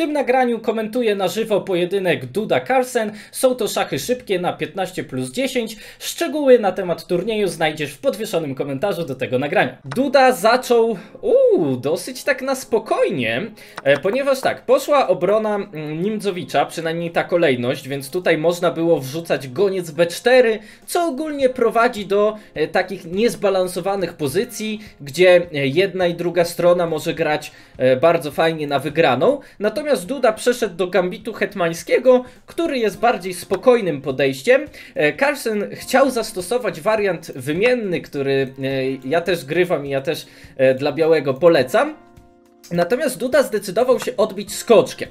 tym nagraniu komentuję na żywo pojedynek Duda Carlsen. Są to szachy szybkie na 15 plus 10. Szczegóły na temat turnieju znajdziesz w podwieszonym komentarzu do tego nagrania. Duda zaczął uuu, dosyć tak na spokojnie, e, ponieważ tak, poszła obrona mm, Nimdzowicza, przynajmniej ta kolejność, więc tutaj można było wrzucać goniec B4, co ogólnie prowadzi do e, takich niezbalansowanych pozycji, gdzie e, jedna i druga strona może grać bardzo fajnie na wygraną. Natomiast Duda przeszedł do gambitu hetmańskiego, który jest bardziej spokojnym podejściem. E, Carlsen chciał zastosować wariant wymienny, który e, ja też grywam i ja też e, dla białego polecam. Natomiast Duda zdecydował się odbić skoczkiem.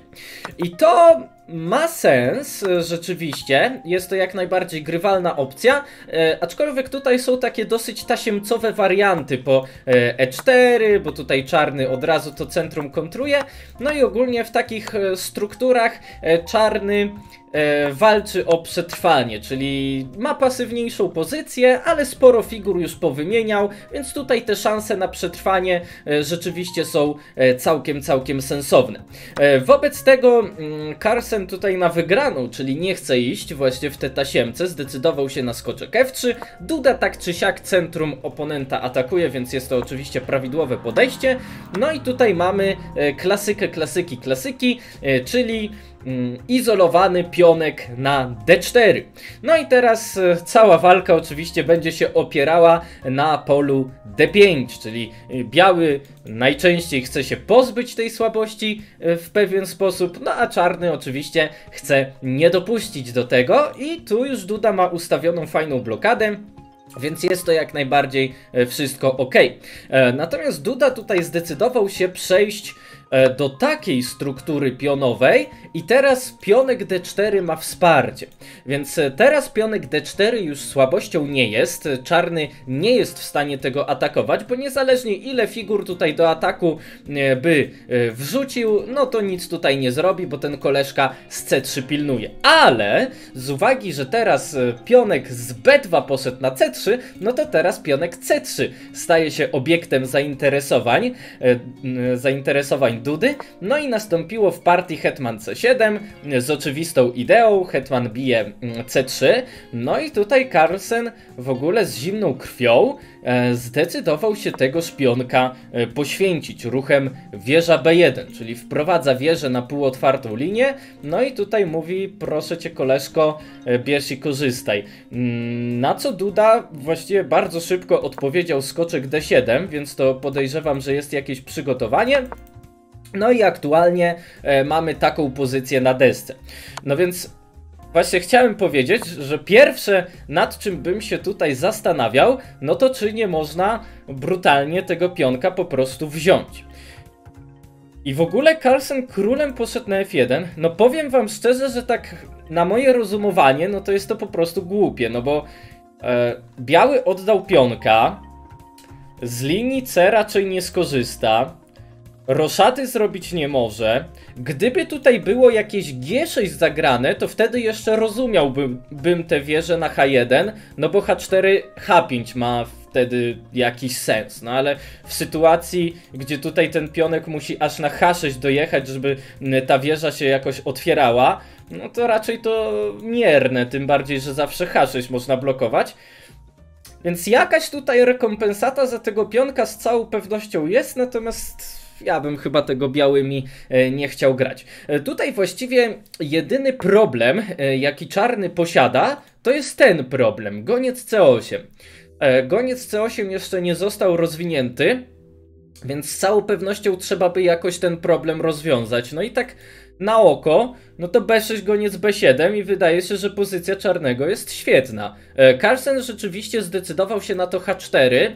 I to ma sens, e, rzeczywiście. Jest to jak najbardziej grywalna opcja. E, aczkolwiek tutaj są takie dosyć tasiemcowe warianty po e, E4, bo tutaj czarny od razu to centrum kontruje. No i ogólnie w takich e, strukturach e, czarny e, walczy o przetrwanie, czyli ma pasywniejszą pozycję, ale sporo figur już powymieniał, więc tutaj te szanse na przetrwanie e, rzeczywiście są e, całkiem, całkiem sensowne. E, wobec tego mm, Carlsen tutaj na wygraną, czyli nie chce iść właśnie w te tasiemce, zdecydował się na skoczek F3. Duda tak czy siak centrum oponenta atakuje, więc jest to oczywiście prawidłowe podejście. No i tutaj mamy e, klasykę klasyki klasyki, e, czyli izolowany pionek na D4. No i teraz e, cała walka oczywiście będzie się opierała na polu D5, czyli e, biały najczęściej chce się pozbyć tej słabości e, w pewien sposób, no a czarny oczywiście chce nie dopuścić do tego i tu już Duda ma ustawioną fajną blokadę. Więc jest to jak najbardziej wszystko ok. Natomiast Duda tutaj zdecydował się przejść do takiej struktury pionowej i teraz pionek D4 ma wsparcie. Więc e, teraz pionek D4 już słabością nie jest. Czarny nie jest w stanie tego atakować, bo niezależnie ile figur tutaj do ataku e, by e, wrzucił, no to nic tutaj nie zrobi, bo ten koleżka z C3 pilnuje. Ale z uwagi, że teraz pionek z B2 poszedł na C3, no to teraz pionek C3 staje się obiektem zainteresowań, zainteresowań Dudy. No i nastąpiło w partii Hetman C7 z oczywistą ideą, Hetman bije mm, C3. No i tutaj Carlsen w ogóle z zimną krwią e, zdecydował się tego szpionka e, poświęcić ruchem wieża B1, czyli wprowadza wieżę na półotwartą linię, no i tutaj mówi proszę cię koleżko, e, bierz i korzystaj. Mm, Na co Duda właściwie bardzo szybko odpowiedział skoczek D7, więc to podejrzewam, że jest jakieś przygotowanie. No i aktualnie e, mamy taką pozycję na desce. No więc Właśnie chciałem powiedzieć, że pierwsze nad czym bym się tutaj zastanawiał, no to czy nie można brutalnie tego pionka po prostu wziąć. I w ogóle Carlsen królem poszedł na F1. No powiem wam szczerze, że tak na moje rozumowanie, no to jest to po prostu głupie, no bo e, biały oddał pionka, z linii C raczej nie skorzysta, Roszaty zrobić nie może. Gdyby tutaj było jakieś G6 zagrane, to wtedy jeszcze rozumiałbym bym te wieże na H1, no bo H4, H5 ma wtedy jakiś sens. No ale w sytuacji, gdzie tutaj ten pionek musi aż na H6 dojechać, żeby ta wieża się jakoś otwierała, no to raczej to mierne, tym bardziej, że zawsze H6 można blokować. Więc jakaś tutaj rekompensata za tego pionka z całą pewnością jest, natomiast ja bym chyba tego białymi e, nie chciał grać. E, Tutaj właściwie jedyny problem, e, jaki czarny posiada, to jest ten problem, goniec C8. E, Goniec C8 jeszcze nie został rozwinięty, więc z całą pewnością trzeba by jakoś ten problem rozwiązać. No i tak na oko, no to B6 goniec B7 i wydaje się, że pozycja czarnego jest świetna. Carlsen rzeczywiście zdecydował się na to H4.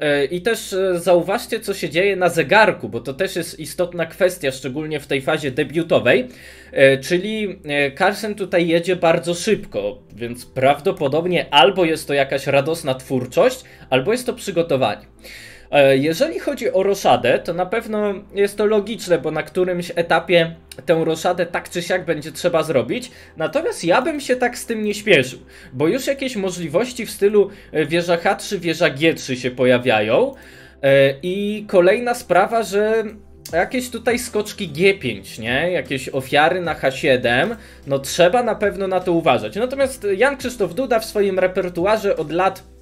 E, I też e, zauważcie, co się dzieje na zegarku, bo to też jest istotna kwestia, szczególnie w tej fazie debiutowej. E, Czyli Carlsen tutaj jedzie bardzo szybko, więc prawdopodobnie albo jest to jakaś radosna twórczość, albo jest to przygotowanie. E, Jeżeli chodzi o roszadę, to na pewno jest to logiczne, bo na którymś etapie tę roszadę tak czy siak będzie trzeba zrobić. Natomiast ja bym się tak z tym nie śpieszył, bo już jakieś możliwości w stylu e, wieża H3, wieża G3 się pojawiają. E, I kolejna sprawa, że jakieś tutaj skoczki G5, nie? Jakieś ofiary na H7, no trzeba na pewno na to uważać. Natomiast Jan Krzysztof Duda w swoim repertuarze od lat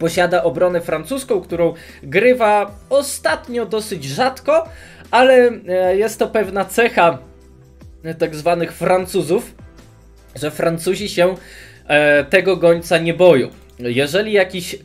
posiada obronę francuską, którą grywa ostatnio dosyć rzadko, ale e, jest to pewna cecha tak zwanych Francuzów, że Francuzi się e, tego gońca nie boją. Jeżeli jakiś e,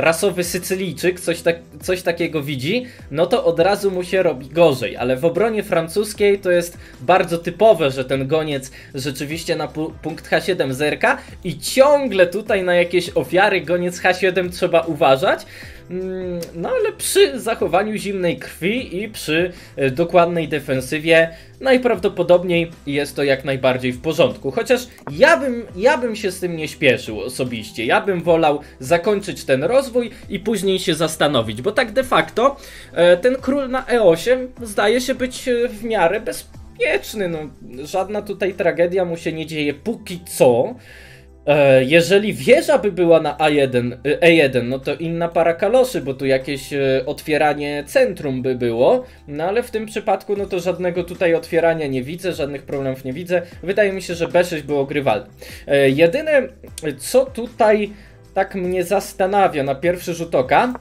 rasowy Sycylijczyk coś, tak, coś takiego widzi, no to od razu mu się robi gorzej. Ale w obronie francuskiej to jest bardzo typowe, że ten goniec rzeczywiście na pu punkt H7 zerka i ciągle tutaj na jakieś ofiary goniec H7 trzeba uważać. Mm, no ale przy zachowaniu zimnej krwi i przy e, dokładnej defensywie najprawdopodobniej jest to jak najbardziej w porządku. Chociaż ja bym, ja bym się z tym nie śpieszył osobiście. Ja bym wolał zakończyć ten rozwój i później się zastanowić, bo tak de facto e, ten król na E8 zdaje się być e, w miarę bezpieczny. No, żadna tutaj tragedia mu się nie dzieje póki co. E, jeżeli wieża by była na A1, E1, no to inna para kaloszy, bo tu jakieś e, otwieranie centrum by było, no ale w tym przypadku no to żadnego tutaj otwierania nie widzę, żadnych problemów nie widzę. Wydaje mi się, że B6 było grywalne. E, jedyne, co tutaj tak mnie zastanawia na pierwszy rzut oka,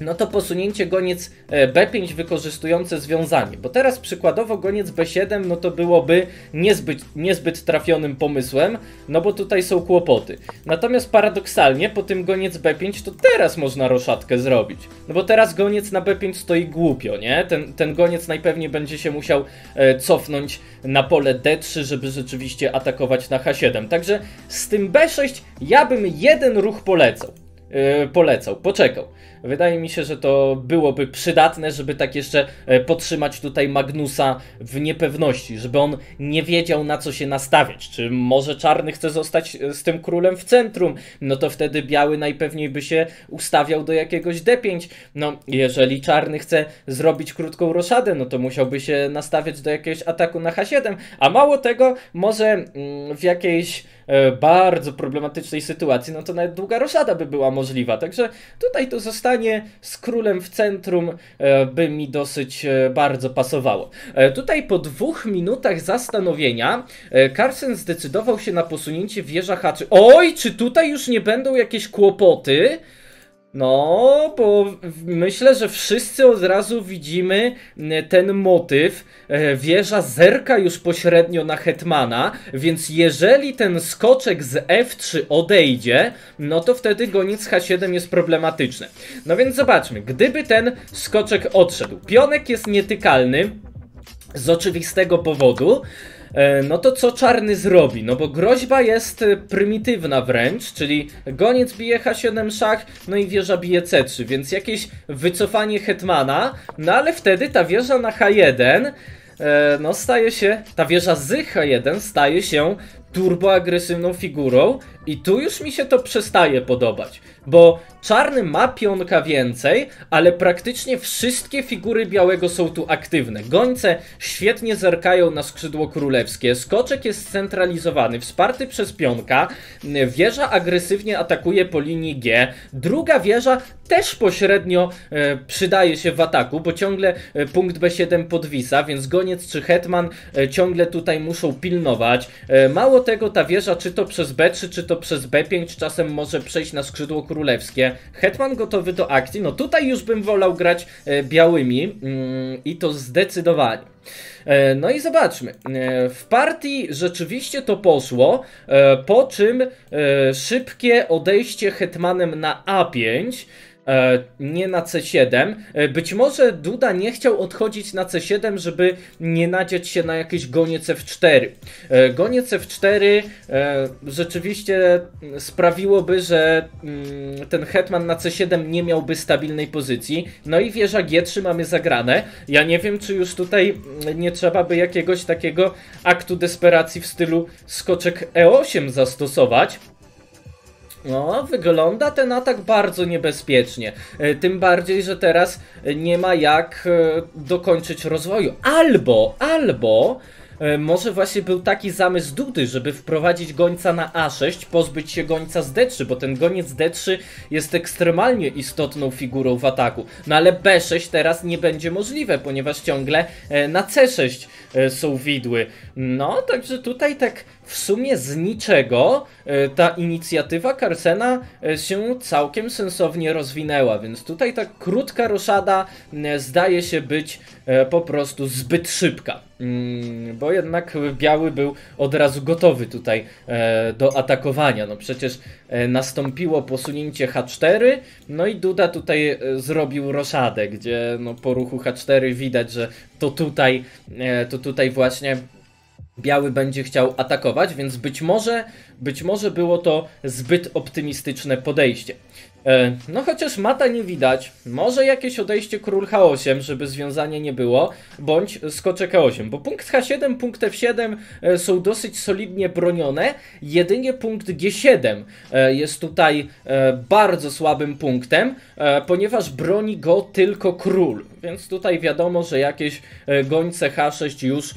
no to posunięcie goniec e, B5 wykorzystujące związanie, bo teraz przykładowo goniec B7 no to byłoby niezbyt, niezbyt trafionym pomysłem, no bo tutaj są kłopoty. Natomiast paradoksalnie po tym goniec B5 to teraz można roszadkę zrobić, no bo teraz goniec na B5 stoi głupio, nie? Ten, ten goniec najpewniej będzie się musiał e, cofnąć na pole D3, żeby rzeczywiście atakować na H7, także z tym B6 ja bym jeden ruch polecał. Yy, polecał, poczekał. Wydaje mi się, że to byłoby przydatne, żeby tak jeszcze e, podtrzymać tutaj Magnusa w niepewności, żeby on nie wiedział na co się nastawiać. Czy może czarny chce zostać e, z tym królem w centrum? No to wtedy biały najpewniej by się ustawiał do jakiegoś D5. No, jeżeli czarny chce zrobić krótką roszadę, no to musiałby się nastawiać do jakiegoś ataku na H7. A mało tego, może mm, w jakiejś e, bardzo problematycznej sytuacji, no to nawet długa roszada by była możliwa. Także tutaj to zostanie z królem w centrum e, by mi dosyć e, bardzo pasowało. E, tutaj po dwóch minutach zastanowienia Carlsen zdecydował się na posunięcie wieża H3. Oj, czy tutaj już nie będą jakieś kłopoty? No, bo myślę, że wszyscy od razu widzimy m, ten motyw. E, Wieża zerka już pośrednio na Hetmana, więc jeżeli ten skoczek z F3 odejdzie, no to wtedy goniec H7 jest problematyczny. No więc zobaczmy, gdyby ten skoczek odszedł. Pionek jest nietykalny z oczywistego powodu. E, No to co czarny zrobi? No bo groźba jest e, prymitywna wręcz, czyli goniec bije H7 szach, no i wieża bije C3, więc jakieś wycofanie hetmana, no ale wtedy ta wieża na H1 e, no staje się, ta wieża z H1 staje się turboagresywną figurą i tu już mi się to przestaje podobać, bo czarny ma pionka więcej, ale praktycznie wszystkie figury białego są tu aktywne. Gońce świetnie zerkają na skrzydło królewskie, skoczek jest scentralizowany, wsparty przez pionka, wieża agresywnie atakuje po linii G, druga wieża też pośrednio e, przydaje się w ataku, bo ciągle e, punkt B7 podwisa, więc goniec czy hetman e, ciągle tutaj muszą pilnować. E, mało tego, ta wieża czy to przez B3, czy to przez B5 czasem może przejść na skrzydło królewskie. Hetman gotowy do akcji, no tutaj już bym wolał grać e, białymi mm, i to zdecydowanie. E, No i zobaczmy. E, W partii rzeczywiście to poszło, po czym szybkie odejście hetmanem na A5. E, nie na C7. E, Być może Duda nie chciał odchodzić na C7, żeby nie nadziać się na jakieś gonie F4. E, Gonie F4 e, rzeczywiście sprawiłoby, że mm, ten hetman na C7 nie miałby stabilnej pozycji. No i wieża G3 mamy zagrane. Ja nie wiem, czy już tutaj mm, nie trzeba by jakiegoś takiego aktu desperacji w stylu skoczek E8 zastosować. No, wygląda ten atak bardzo niebezpiecznie. E, Tym bardziej, że teraz nie ma jak e, dokończyć rozwoju. Albo, albo e, może właśnie był taki zamysł Dudy, żeby wprowadzić gońca na A6, pozbyć się gońca z D3, bo ten goniec D3 jest ekstremalnie istotną figurą w ataku. No ale B6 teraz nie będzie możliwe, ponieważ ciągle na C6 e, są widły. No, także tutaj tak w sumie z niczego e, ta inicjatywa Carsena e, się całkiem sensownie rozwinęła, więc tutaj ta krótka roszada e, zdaje się być po prostu zbyt szybka, mm, bo jednak biały był od razu gotowy tutaj do atakowania. No przecież nastąpiło posunięcie H4, no i Duda tutaj zrobił roszadę, gdzie no po ruchu H4 widać, że to tutaj, to tutaj właśnie biały będzie chciał atakować, więc być może, być może było to zbyt optymistyczne podejście. E, no chociaż mata nie widać, może jakieś odejście król H8, żeby związanie nie było, bądź skoczek H8, bo punkt H7, punkt F7 e, są dosyć solidnie bronione, jedynie punkt G7 e, jest tutaj bardzo słabym punktem, ponieważ broni go tylko król, więc tutaj wiadomo, że jakieś gońce H6 już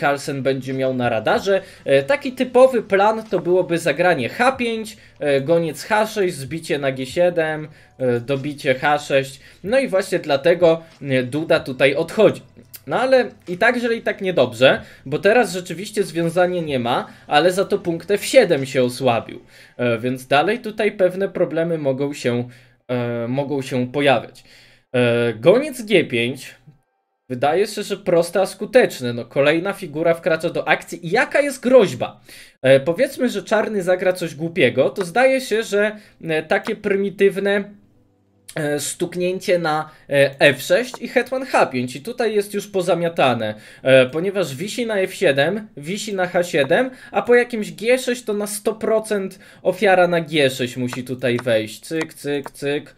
Carlsen będzie miał na radarze. Taki typowy plan to byłoby zagranie H5, goniec H6, zbicie na G7, G7, e, dobicie H6. No i właśnie dlatego e, Duda tutaj odchodzi. No ale i tak źle i tak niedobrze, bo teraz rzeczywiście związanie nie ma, ale za to punkt F7 się osłabił. E, więc dalej tutaj pewne problemy mogą się, mogą się pojawiać. Goniec G5 Wydaje się, że proste, a skuteczne. No, kolejna figura wkracza do akcji. I jaka jest groźba? E, powiedzmy, że czarny zagra coś głupiego, to zdaje się, że e, takie prymitywne e, stuknięcie na e, F6 i hetman H5 i tutaj jest już pozamiatane, e, ponieważ wisi na F7, wisi na H7, a po jakimś G6 to na 100% ofiara na G6 musi tutaj wejść, cyk, cyk, cyk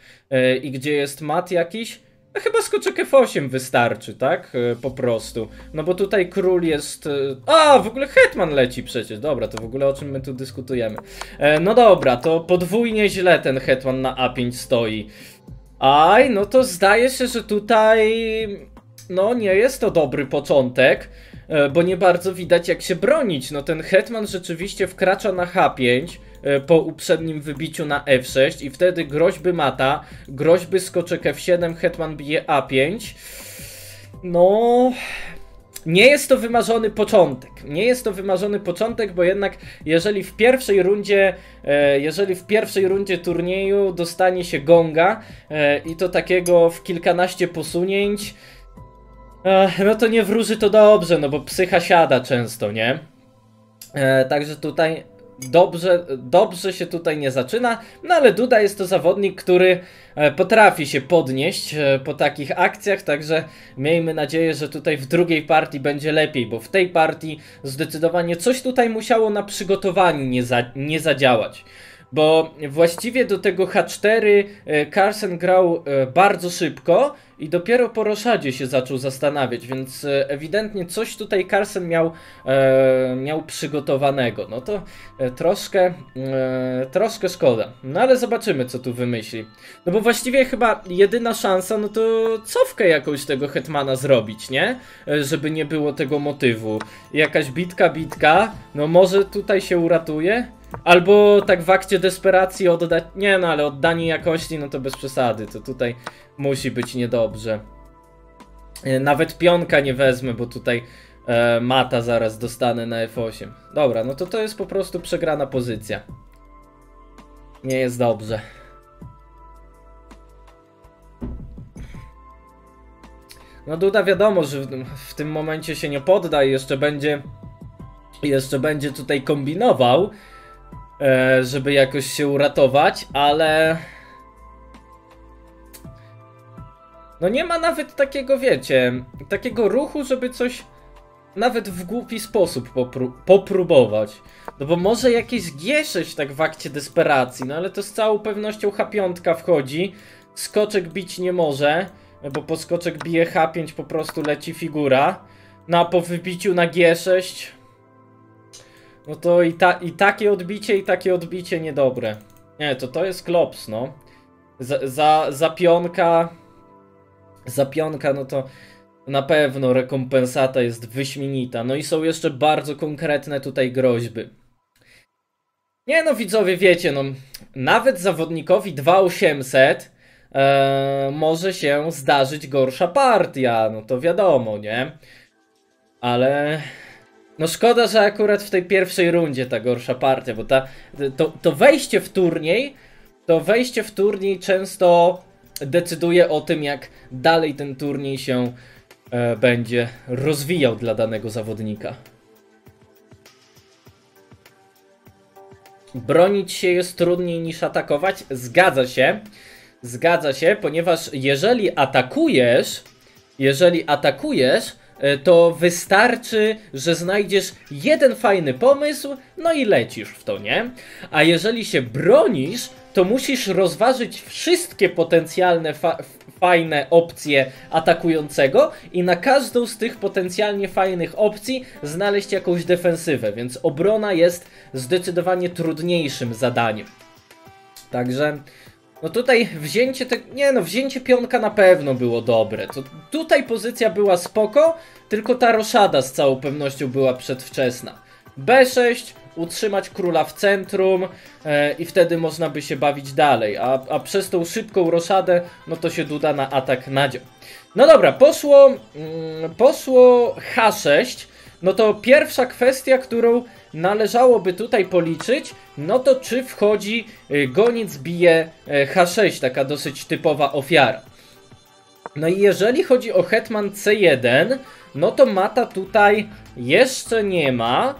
i gdzie jest mat jakiś? Chyba skoczek F8 wystarczy, tak? E, po prostu. No bo tutaj król jest... E, a, w ogóle hetman leci przecież. Dobra, to w ogóle o czym my tu dyskutujemy. E, no dobra, to podwójnie źle ten hetman na A5 stoi. Aj, no to zdaje się, że tutaj... No, nie jest to dobry początek, bo nie bardzo widać jak się bronić. No ten hetman rzeczywiście wkracza na H5, E, po uprzednim wybiciu na F6 i wtedy groźby mata, groźby skoczek F7, hetman bije A5. No... Nie jest to wymarzony początek. Nie jest to wymarzony początek, bo jednak jeżeli w pierwszej rundzie, e, jeżeli w pierwszej rundzie turnieju dostanie się gonga e, i to takiego w kilkanaście posunięć, no to nie wróży to dobrze, no bo psycha siada często, nie? Także tutaj dobrze, dobrze się tutaj nie zaczyna, no ale Duda jest to zawodnik, który e, potrafi się podnieść e, po takich akcjach, także miejmy nadzieję, że tutaj w drugiej partii będzie lepiej, bo w tej partii zdecydowanie coś tutaj musiało na przygotowaniu nie, za, nie zadziałać bo właściwie do tego H4 e, Carson grał bardzo szybko i dopiero po Roszadzie się zaczął zastanawiać, więc e, ewidentnie coś tutaj Carlsen miał, e, miał przygotowanego. No to e, troszkę, e, troszkę szkoda. No ale zobaczymy, co tu wymyśli. No bo właściwie chyba jedyna szansa, no to cofkę jakąś tego Hetmana zrobić, nie? E, żeby nie było tego motywu. Jakaś bitka, bitka, no może tutaj się uratuje? Albo tak w akcie desperacji oddać. Nie no, ale oddanie jakości, no to bez przesady. To tutaj musi być niedobrze. E, nawet pionka nie wezmę, bo tutaj e, mata zaraz dostanę na F8. Dobra, no to to jest po prostu przegrana pozycja. Nie jest dobrze. No Duda wiadomo, że w, w tym momencie się nie podda i jeszcze będzie jeszcze będzie tutaj kombinował, żeby jakoś się uratować, ale No nie ma nawet takiego, wiecie, takiego ruchu, żeby coś nawet w głupi sposób popró popróbować. No bo może jakieś G6 tak w akcie desperacji, no ale to z całą pewnością H5 wchodzi. Skoczek bić nie może, bo po skoczek bije H5 po prostu leci figura. No a po wybiciu na G6 no to i, ta, i takie odbicie, i takie odbicie niedobre. Nie, to to jest klops, no. Za, za, za pionka za pionka, no to Na pewno rekompensata jest wyśmienita. No i są jeszcze bardzo konkretne tutaj groźby. Nie no, widzowie, wiecie, no, nawet zawodnikowi 2800 e, może się zdarzyć gorsza partia, no to wiadomo, nie? Ale no szkoda, że akurat w tej pierwszej rundzie ta gorsza partia, bo ta, to, to wejście w turniej, to wejście w turniej często decyduje o tym, jak dalej ten turniej się e, będzie rozwijał dla danego zawodnika. Bronić się jest trudniej niż atakować? Zgadza się. Zgadza się, ponieważ jeżeli atakujesz, jeżeli atakujesz, to wystarczy, że znajdziesz jeden fajny pomysł, no i lecisz w to, nie? A jeżeli się bronisz, to musisz rozważyć wszystkie potencjalne fa fajne opcje atakującego i na każdą z tych potencjalnie fajnych opcji znaleźć jakąś defensywę, więc obrona jest zdecydowanie trudniejszym zadaniem. Także no tutaj wzięcie te... Nie no, wzięcie pionka na pewno było dobre. To tutaj pozycja była spoko, tylko ta roszada z całą pewnością była przedwczesna. B6, utrzymać króla w centrum e, i wtedy można by się bawić dalej, a, a przez tą szybką roszadę, no to się duda na atak nadział. No dobra, poszło, mm, poszło H6, no to pierwsza kwestia, którą należałoby tutaj policzyć, no to czy wchodzi y, goniec bije e, H6, taka dosyć typowa ofiara. No i jeżeli chodzi o Hetman C1, no to mata tutaj jeszcze nie ma,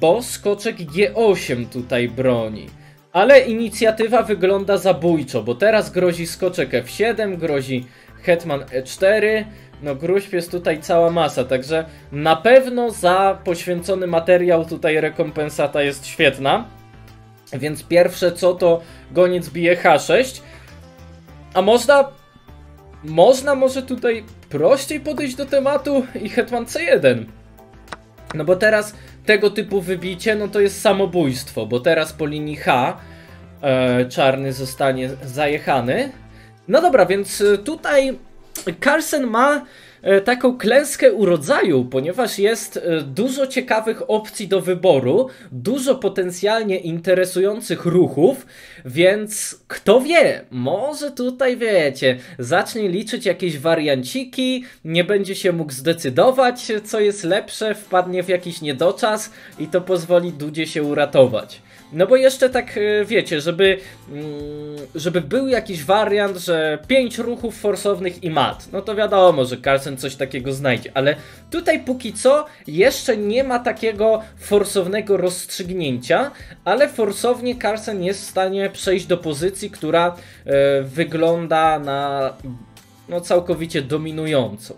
bo skoczek G8 tutaj broni. Ale inicjatywa wygląda zabójczo, bo teraz grozi skoczek F7, grozi hetman E4, no gruźb jest tutaj cała masa, także na pewno za poświęcony materiał tutaj rekompensata jest świetna. Więc pierwsze co to goniec bije H6. A można... Można może tutaj prościej podejść do tematu i hetman C1. No bo teraz tego typu wybicie, no to jest samobójstwo, bo teraz po linii H e, czarny zostanie zajechany. No dobra, więc e, tutaj Carlsen ma E, taką klęskę urodzaju, ponieważ jest e, dużo ciekawych opcji do wyboru, dużo potencjalnie interesujących ruchów, więc kto wie, może tutaj wiecie, zacznie liczyć jakieś warianciki, nie będzie się mógł zdecydować, co jest lepsze, wpadnie w jakiś niedoczas i to pozwoli Dudzie się uratować. No bo jeszcze tak e, wiecie, żeby, mm, żeby był jakiś wariant, że 5 ruchów forsownych i mat. No to wiadomo, że Carlsen coś takiego znajdzie, ale tutaj póki co jeszcze nie ma takiego forsownego rozstrzygnięcia, ale forsownie Carlsen jest w stanie przejść do pozycji, która e, wygląda na no całkowicie dominującą.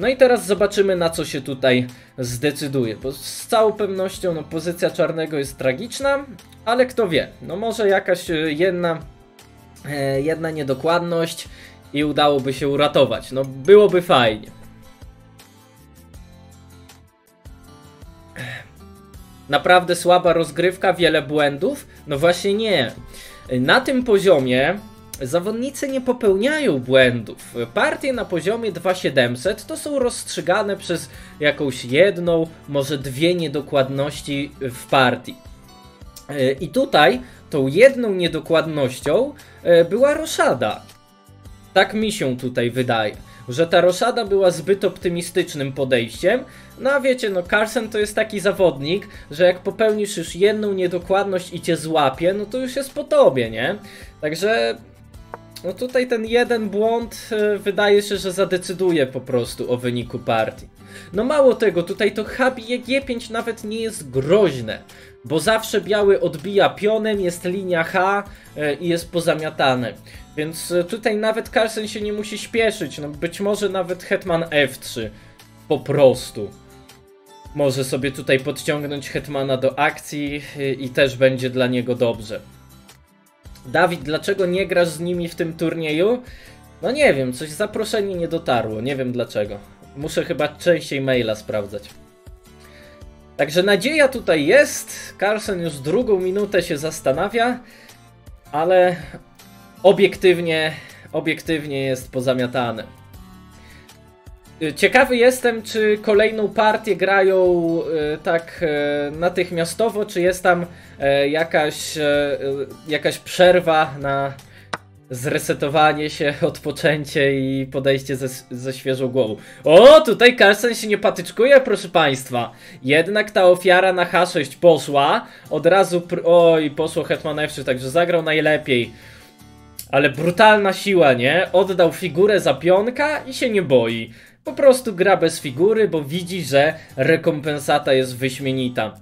No i teraz zobaczymy na co się tutaj zdecyduje, bo z całą pewnością no, pozycja czarnego jest tragiczna, ale kto wie, no może jakaś e, jedna, e, jedna niedokładność i udałoby się uratować, no byłoby fajnie. Naprawdę słaba rozgrywka, wiele błędów? No właśnie nie. Na tym poziomie zawodnicy nie popełniają błędów. Partie na poziomie 2700 to są rozstrzygane przez jakąś jedną, może dwie niedokładności w partii. E, I tutaj tą jedną niedokładnością e, była roszada. Tak mi się tutaj wydaje, że ta roszada była zbyt optymistycznym podejściem. No a wiecie, no Carson to jest taki zawodnik, że jak popełnisz już jedną niedokładność i cię złapie, no to już jest po tobie, nie? Także no tutaj ten jeden błąd e, wydaje się, że zadecyduje po prostu o wyniku partii. No mało tego, tutaj to H G5 nawet nie jest groźne, bo zawsze biały odbija pionem, jest linia H e, i jest pozamiatane. Więc e, tutaj nawet Carlsen się nie musi śpieszyć, no być może nawet Hetman F3 po prostu. Może sobie tutaj podciągnąć Hetmana do akcji i też będzie dla niego dobrze. Dawid, dlaczego nie grasz z nimi w tym turnieju? No nie wiem, coś zaproszenie nie dotarło, nie wiem dlaczego. Muszę chyba częściej maila sprawdzać. Także nadzieja tutaj jest. Carlsen już drugą minutę się zastanawia, ale obiektywnie, obiektywnie jest pozamiatany. Y, ciekawy jestem, czy kolejną partię grają y, tak y, natychmiastowo, czy jest tam jakaś, jakaś przerwa na zresetowanie się, odpoczęcie i podejście ze, ze świeżą głową. O, tutaj Carlsen się nie patyczkuje, proszę państwa. Jednak ta ofiara na H6 poszła, od razu, oj, poszło Hetman F3, także zagrał najlepiej. Ale brutalna siła, nie? Oddał figurę za pionka i się nie boi. Po prostu gra bez figury, bo widzi, że rekompensata jest wyśmienita.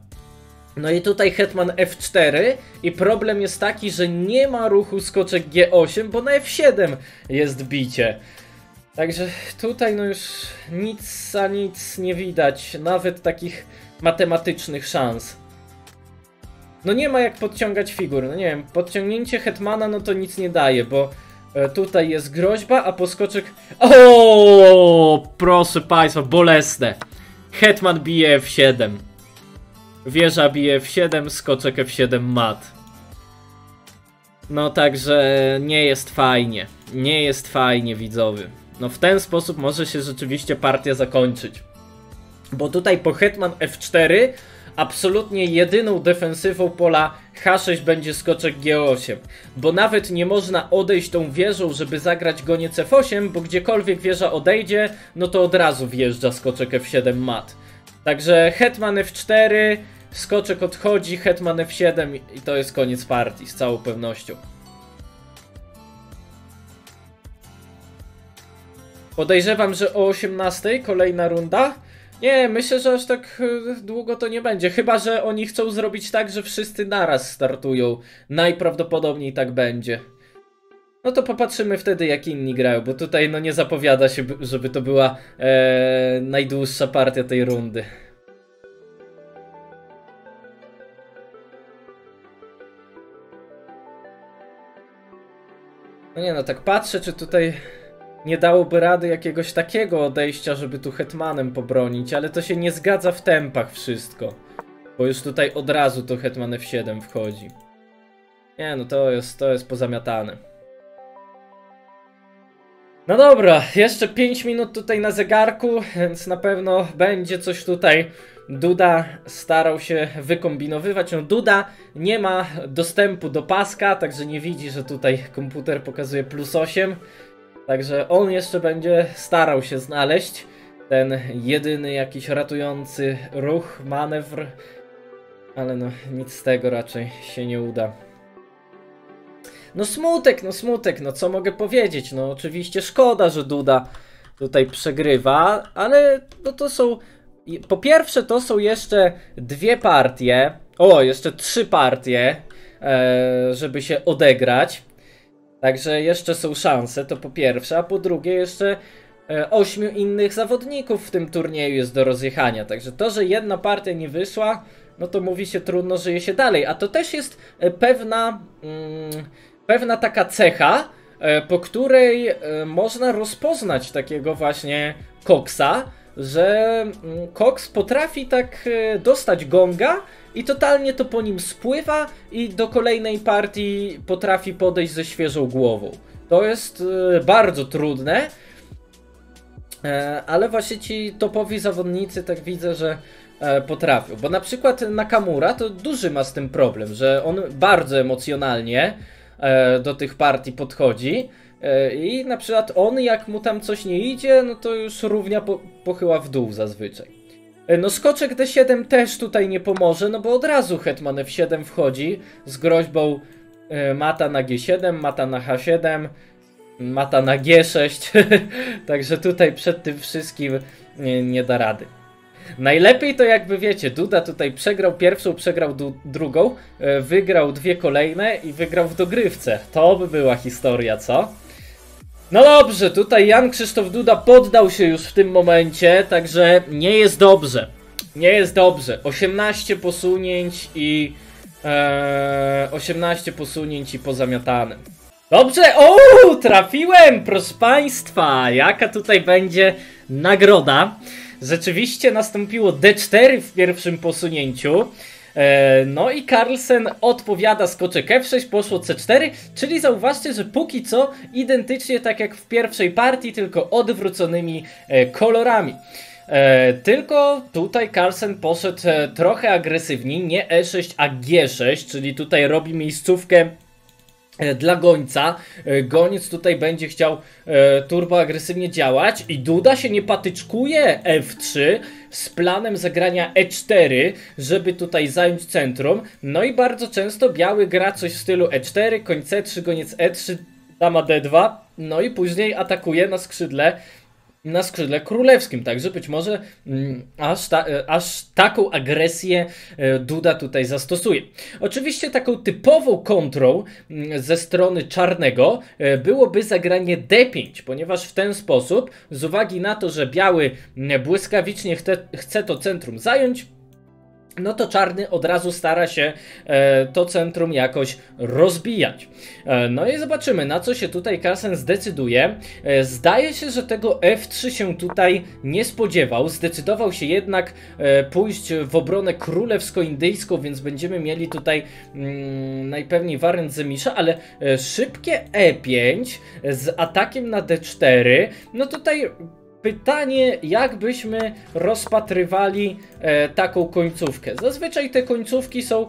No i tutaj Hetman F4 i problem jest taki, że nie ma ruchu skoczek G8, bo na F7 jest bicie. Także tutaj no już nic za nic nie widać, nawet takich matematycznych szans. No nie ma jak podciągać figur, no nie wiem, podciągnięcie Hetmana no to nic nie daje, bo tutaj jest groźba, a poskoczek... O, proszę państwa, bolesne. Hetman bije F7. Wieża bije F7, skoczek F7 mat. No także nie jest fajnie. Nie jest fajnie, widzowie. No w ten sposób może się rzeczywiście partia zakończyć. Bo tutaj po Hetman F4 absolutnie jedyną defensywą pola H6 będzie skoczek G8. Bo nawet nie można odejść tą wieżą, żeby zagrać goniec F8, bo gdziekolwiek wieża odejdzie, no to od razu wjeżdża skoczek F7 mat. Także Hetman F4, skoczek odchodzi, Hetman F7 i to jest koniec partii z całą pewnością. Podejrzewam, że o 18 kolejna runda. Nie, myślę, że aż tak e, długo to nie będzie. Chyba, że oni chcą zrobić tak, że wszyscy naraz startują. Najprawdopodobniej tak będzie. No to popatrzymy wtedy, jak inni grają, bo tutaj no nie zapowiada się, by- żeby to była e, najdłuższa partia tej rundy. No nie no, tak patrzę, czy tutaj nie dałoby rady jakiegoś takiego odejścia, żeby tu hetmanem pobronić, ale to się nie zgadza w tempach wszystko. Bo już tutaj od razu to hetman F7 wchodzi. Nie no, to jest, to jest pozamiatane. No dobra, jeszcze 5 minut tutaj na zegarku, więc na pewno będzie coś tutaj Duda starał się wykombinowywać. No Duda nie ma dostępu do paska, także nie widzi, że tutaj komputer pokazuje plus 8. Także on jeszcze będzie starał się znaleźć ten jedyny jakiś ratujący ruch, manewr. Ale no nic z tego raczej się nie uda. No smutek, no smutek, no co mogę powiedzieć? No oczywiście szkoda, że Duda tutaj przegrywa, ale no to są. Po pierwsze, to są jeszcze dwie partie. O, jeszcze trzy partie, e, żeby się odegrać. Także jeszcze są szanse, to po pierwsze, a po drugie jeszcze e, ośmiu innych zawodników w tym turnieju jest do rozjechania. Także to, że jedna partia nie wyszła, no to mówi się trudno, żyje się dalej. A to też jest e, pewna, mm, pewna taka cecha, e, po której można rozpoznać takiego właśnie koksa, że mm, koks potrafi tak dostać gonga i totalnie to po nim spływa i do kolejnej partii potrafi podejść ze świeżą głową. To jest e, bardzo trudne, e, ale właśnie ci topowi zawodnicy tak widzę, że e, potrafią. Bo na przykład Nakamura to duży ma z tym problem, że on bardzo emocjonalnie e, do tych partii podchodzi. e, I na przykład on, jak mu tam coś nie idzie, no to już równia po, pochyła w dół zazwyczaj. E, No skoczek D7 też tutaj nie pomoże, no bo od razu Hetman F7 wchodzi z groźbą e, mata na G7, mata na H7, mata na G6, także tutaj przed tym wszystkim nie, nie da rady. Najlepiej to jakby wiecie, Duda tutaj przegrał pierwszą, przegrał drugą, e, wygrał dwie kolejne i wygrał w dogrywce. To by była historia, co? No dobrze, tutaj Jan Krzysztof Duda poddał się już w tym momencie, także nie jest dobrze. Nie jest dobrze. 18 posunięć i. E, 18 posunięć i pozamiatane. Dobrze, o, trafiłem, proszę Państwa. Jaka tutaj będzie nagroda? Rzeczywiście nastąpiło D4 w pierwszym posunięciu. E, no i Carlsen odpowiada skoczek F6, poszło C4, czyli zauważcie, że póki co identycznie tak jak w pierwszej partii, tylko odwróconymi e, kolorami. E, tylko tutaj Carlsen poszedł trochę agresywniej, nie E6, a G6, czyli tutaj robi miejscówkę dla gońca. E, Goniec tutaj będzie chciał e, turbo agresywnie działać i Duda się nie patyczkuje F3 z planem zagrania E4, żeby tutaj zająć centrum. No i bardzo często biały gra coś w stylu E4, koń C3, goniec E3, dama D2, no i później atakuje na skrzydle na skrzydle królewskim, także być może mm, aż, ta, e, aż taką agresję e, Duda tutaj zastosuje. Oczywiście taką typową kontrą mm, ze strony czarnego e, byłoby zagranie D5, ponieważ w ten sposób, z uwagi na to, że biały mm, błyskawicznie chce, chce to centrum zająć, no to czarny od razu stara się e, to centrum jakoś rozbijać. E, no i zobaczymy, na co się tutaj Carlsen zdecyduje. E, zdaje się, że tego F3 się tutaj nie spodziewał. Zdecydował się jednak pójść w obronę królewsko-indyjską, więc będziemy mieli tutaj mm, najpewniej wariant Zemisza, ale szybkie E5 z atakiem na D4, no tutaj Pytanie, jak byśmy rozpatrywali e, taką końcówkę. Zazwyczaj te końcówki są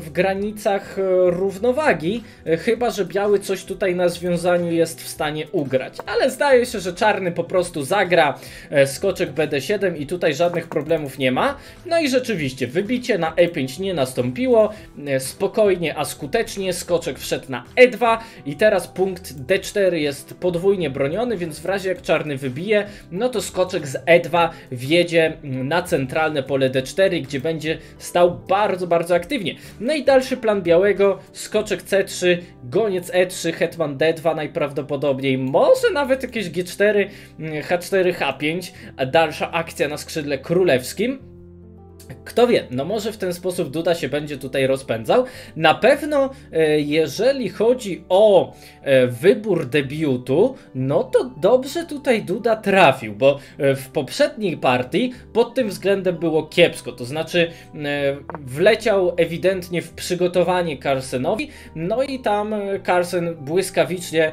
w granicach e, równowagi, e, chyba że biały coś tutaj na związaniu jest w stanie ugrać. Ale zdaje się, że czarny po prostu zagra e, skoczek BD7 i tutaj żadnych problemów nie ma. No i rzeczywiście, wybicie na E5 nie nastąpiło, spokojnie, a skutecznie skoczek wszedł na E2 i teraz punkt D4 jest podwójnie broniony, więc w razie jak czarny wybije, no to skoczek z E2 wjedzie na centralne pole D4, gdzie będzie stał bardzo, bardzo aktywnie. No i dalszy plan białego, skoczek C3, goniec E3, hetman D2 najprawdopodobniej, może nawet jakieś G4, H4, H5, a dalsza akcja na skrzydle królewskim. Kto wie, no może w ten sposób Duda się będzie tutaj rozpędzał. Na pewno, e, jeżeli chodzi o e, wybór debiutu, no to dobrze tutaj Duda trafił, bo e, w poprzedniej partii pod tym względem było kiepsko. To znaczy, wleciał ewidentnie w przygotowanie Carsenowi, no i tam Carson błyskawicznie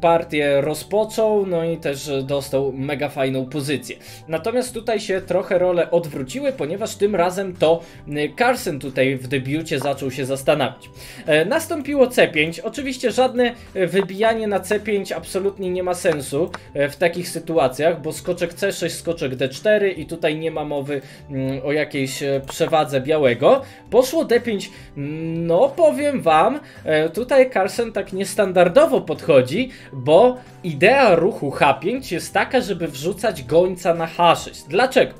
partię rozpoczął, no i też dostał mega fajną pozycję. Natomiast tutaj się trochę role odwróciły, ponieważ tym razem to y, Carson tutaj w debiucie zaczął się zastanawiać. E, nastąpiło C5. Oczywiście żadne e, wybijanie na C5 absolutnie nie ma sensu e, w takich sytuacjach, bo skoczek C6, skoczek D4 i tutaj nie ma mowy mm, o jakiejś przewadze białego. Poszło D5, no powiem wam, tutaj Carson tak niestandardowo podchodzi, bo idea ruchu H5 jest taka, żeby wrzucać gońca na H6. Dlaczego?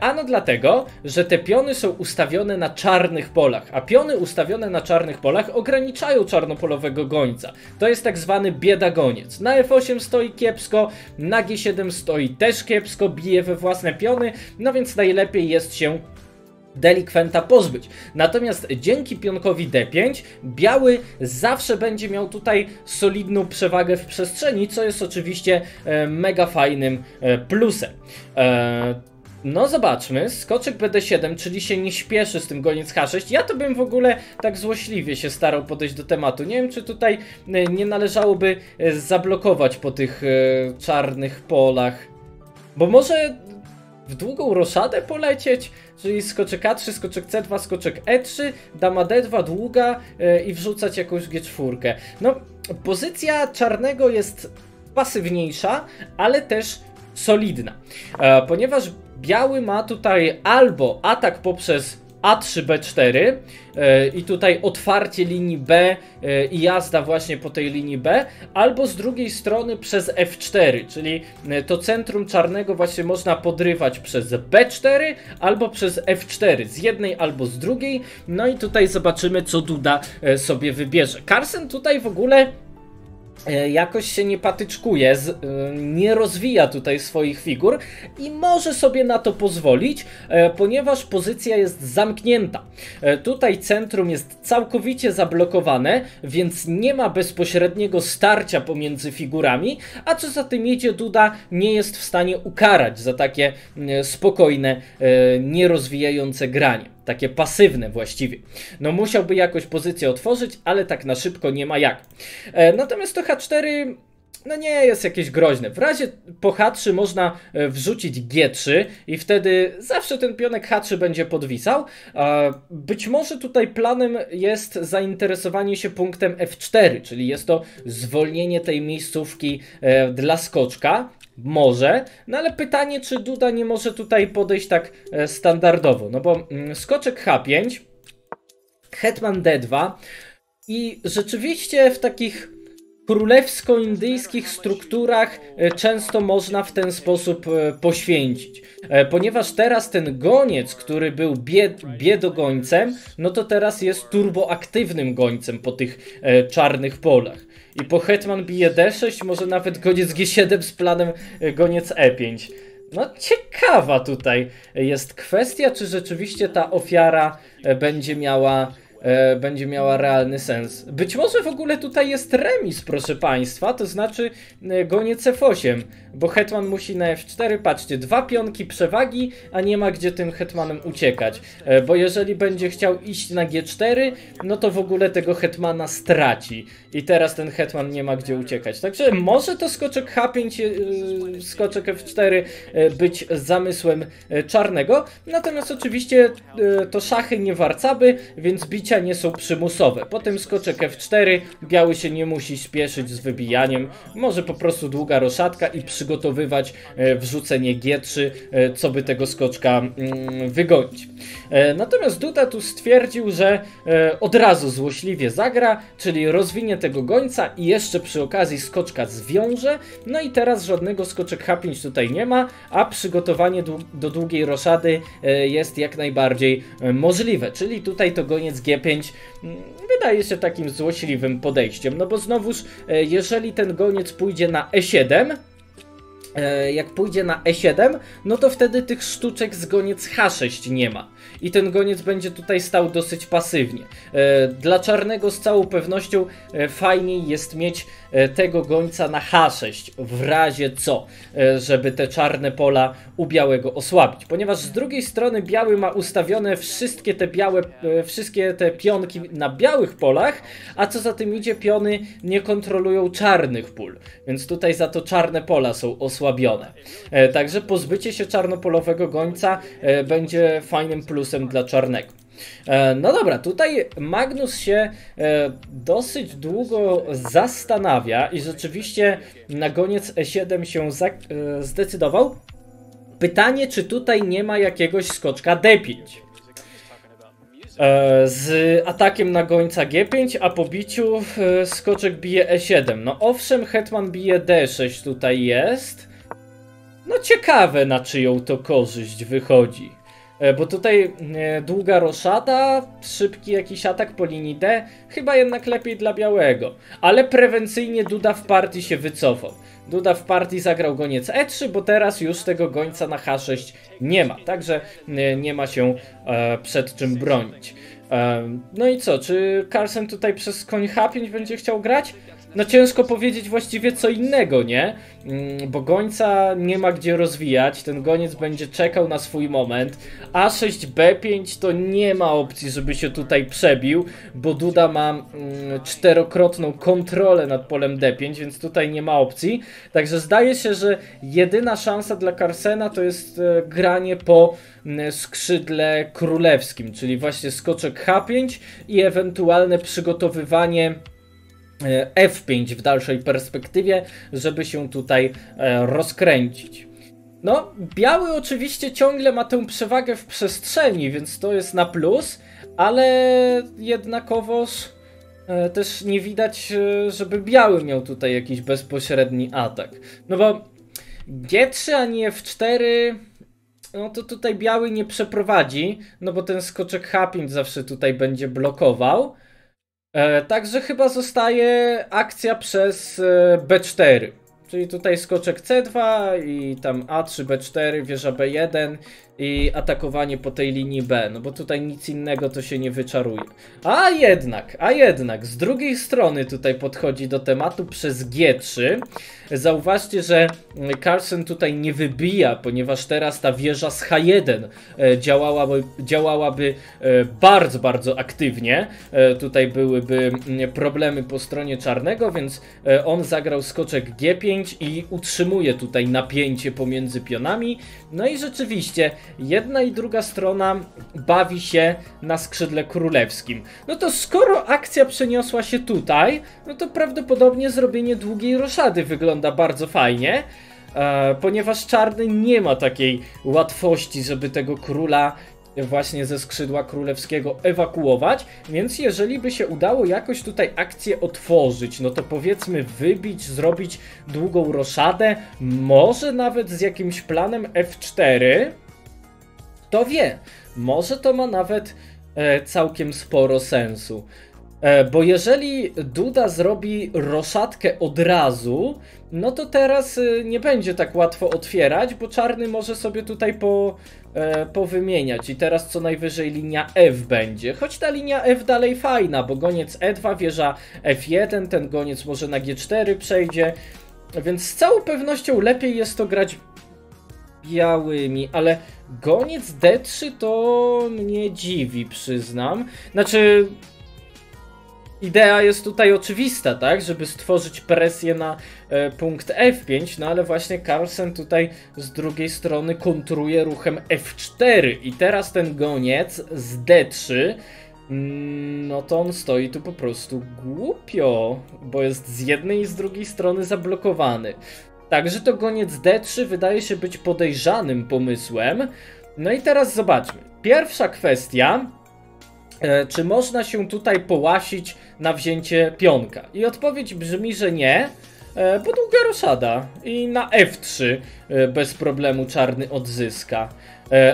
Ano dlatego, że te piony są ustawione na czarnych polach, a piony ustawione na czarnych polach ograniczają czarnopolowego gońca. To jest tak zwany biedagoniec. Na F8 stoi kiepsko, na G7 stoi też kiepsko, bije we własne piony, no więc najlepiej jest się delikwenta pozbyć. Natomiast dzięki pionkowi D5 biały zawsze będzie miał tutaj solidną przewagę w przestrzeni, co jest oczywiście e, mega fajnym e, plusem. E, no zobaczmy, skoczek BD7, czyli się nie śpieszy z tym goniec H6. Ja to bym w ogóle tak złośliwie się starał podejść do tematu. Nie wiem, czy tutaj e, nie należałoby e, zablokować po tych e, czarnych polach. Bo może w długą roszadę polecieć? Czyli skoczek A3, skoczek C2, skoczek E3, dama D2 długa i wrzucać jakąś G4. No, pozycja czarnego jest pasywniejsza, ale też solidna. Ponieważ biały ma tutaj albo atak poprzez a3, B4 yy, i tutaj otwarcie linii B yy, i jazda właśnie po tej linii B, albo z drugiej strony przez F4, czyli yy, to centrum czarnego właśnie można podrywać przez B4 albo przez F4, z jednej albo z drugiej, no i tutaj zobaczymy co Duda e, sobie wybierze. Carson tutaj w ogóle E, jakoś się nie patyczkuje, e, nie rozwija tutaj swoich figur i może sobie na to pozwolić, e, ponieważ pozycja jest zamknięta. Tutaj centrum jest całkowicie zablokowane, więc nie ma bezpośredniego starcia pomiędzy figurami, a co za tym idzie, Duda nie jest w stanie ukarać za takie spokojne, nierozwijające granie. Takie pasywne właściwie. No musiałby jakoś pozycję otworzyć, ale tak na szybko nie ma jak. E, natomiast to H4 no nie jest jakieś groźne. W razie po H3 można e, wrzucić G3 i wtedy zawsze ten pionek H3 będzie podwisał. Być może tutaj planem jest zainteresowanie się punktem F4, czyli jest to zwolnienie tej miejscówki e, dla skoczka. Może, no ale pytanie, czy Duda nie może tutaj podejść tak e, standardowo. No bo mm, skoczek H5, Hetman D2 i rzeczywiście w takich królewsko-indyjskich strukturach e, często można w ten sposób e, poświęcić. E, ponieważ teraz ten goniec, który był bied biedogońcem, no to teraz jest turboaktywnym gońcem po tych czarnych polach. I po hetman bije d6, może nawet goniec g7 z planem goniec e5. No ciekawa tutaj jest kwestia, czy rzeczywiście ta ofiara będzie miała e, będzie miała realny sens. Być może w ogóle tutaj jest remis, proszę Państwa, to znaczy e, goniec F8, bo hetman musi na F4, patrzcie, dwa pionki przewagi, a nie ma gdzie tym hetmanem uciekać, e, bo jeżeli będzie chciał iść na G4, no to w ogóle tego hetmana straci i teraz ten hetman nie ma gdzie uciekać. Także może to skoczek H5, e, skoczek F4 e, być zamysłem e, czarnego, natomiast oczywiście e, to szachy nie warcaby, więc bicia nie są przymusowe. Potem skoczek F4, biały się nie musi spieszyć z wybijaniem, może po prostu długa roszatka i przygotowywać e, wrzucenie G3, e, co by tego skoczka mm, wygonić. E, natomiast Duda tu stwierdził, że od razu złośliwie zagra, czyli rozwinie tego gońca i jeszcze przy okazji skoczka zwiąże, no i teraz żadnego skoczek H5 tutaj nie ma, a przygotowanie do długiej roszady jest jak najbardziej możliwe, czyli tutaj to goniec G 5 wydaje się takim złośliwym podejściem. No bo znowuż, e, jeżeli ten goniec pójdzie na E7, e, jak pójdzie na E7, no to wtedy tych sztuczek z goniec H6 nie ma. I ten goniec będzie tutaj stał dosyć pasywnie. E, dla czarnego z całą pewnością fajniej jest mieć tego gońca na H6, w razie co, żeby te czarne pola u białego osłabić. Ponieważ z drugiej strony biały ma ustawione wszystkie te białe, wszystkie te pionki na białych polach, a co za tym idzie, piony nie kontrolują czarnych pól. Więc tutaj za to czarne pola są osłabione. E, także pozbycie się czarnopolowego gońca e, będzie fajnym plusem dla czarnego. E, no dobra, tutaj Magnus się dosyć długo zastanawia i rzeczywiście na goniec E7 się zdecydował. Pytanie, czy tutaj nie ma jakiegoś skoczka D5 z atakiem na gońca G5, a po biciu skoczek bije E7. No owszem, hetman bije D6 tutaj jest, no ciekawe na czyją to korzyść wychodzi. E, bo tutaj e, długa roszada, szybki jakiś atak po linii D, chyba jednak lepiej dla białego. Ale prewencyjnie Duda w partii się wycofał. Duda w partii zagrał goniec E3, bo teraz już tego gońca na H6 nie ma. Także e, nie ma się przed czym bronić. no i co, czy Carlsen tutaj przez koń H5 będzie chciał grać? No ciężko powiedzieć właściwie co innego, nie? Mm, bo gońca nie ma gdzie rozwijać, ten goniec będzie czekał na swój moment. A6, B5 to nie ma opcji, żeby się tutaj przebił, bo Duda ma mm, czterokrotną kontrolę nad polem D5, więc tutaj nie ma opcji. Także zdaje się, że jedyna szansa dla Carsena to jest e, granie po mm, skrzydle królewskim, czyli właśnie skoczek H5 i ewentualne przygotowywanie F5 w dalszej perspektywie, żeby się tutaj e, rozkręcić. No, biały oczywiście ciągle ma tę przewagę w przestrzeni, więc to jest na plus, ale jednakowoż e, też nie widać, żeby biały miał tutaj jakiś bezpośredni atak. No bo G3 ani F4 no to tutaj biały nie przeprowadzi, no bo ten skoczek H5 zawsze tutaj będzie blokował. E, także chyba zostaje akcja przez e, B4. Czyli tutaj skoczek C2 i tam A3, B4, wieża B1 i atakowanie po tej linii B, no bo tutaj nic innego to się nie wyczaruje. A jednak, a jednak, z drugiej strony tutaj podchodzi do tematu przez G3. Zauważcie, że Carlsen tutaj nie wybija, ponieważ teraz ta wieża z H1 e, działałaby, działałaby e, bardzo, bardzo aktywnie. E, tutaj byłyby mm, problemy po stronie czarnego, więc on zagrał skoczek G5 i utrzymuje tutaj napięcie pomiędzy pionami. No i rzeczywiście jedna i druga strona bawi się na skrzydle królewskim. No to skoro akcja przeniosła się tutaj, no to prawdopodobnie zrobienie długiej roszady wygląda bardzo fajnie. E, ponieważ czarny nie ma takiej łatwości, żeby tego króla właśnie ze skrzydła królewskiego ewakuować, więc jeżeli by się udało jakoś tutaj akcję otworzyć, no to powiedzmy wybić, zrobić długą roszadę, może nawet z jakimś planem F4, kto wie, może to ma nawet e, całkiem sporo sensu. E, bo jeżeli Duda zrobi roszadkę od razu, no to teraz e, nie będzie tak łatwo otwierać, bo czarny może sobie tutaj po, e, powymieniać. I teraz co najwyżej linia F będzie. Choć ta linia F dalej fajna, bo goniec E2, wieża F1, ten goniec może na G4 przejdzie. Więc z całą pewnością lepiej jest to grać białymi, ale goniec D3 to mnie dziwi, przyznam. Znaczy, idea jest tutaj oczywista, tak? Żeby stworzyć presję na e, punkt F5, no ale właśnie Carlsen tutaj z drugiej strony kontruje ruchem F4 i teraz ten goniec z D3 mm, no to on stoi tu po prostu głupio, bo jest z jednej i z drugiej strony zablokowany. Także to goniec D3 wydaje się być podejrzanym pomysłem. No i teraz zobaczmy. Pierwsza kwestia, e, czy można się tutaj połasić na wzięcie pionka? I odpowiedź brzmi, że nie, e, bo długa roszada i na F3 e, bez problemu czarny odzyska.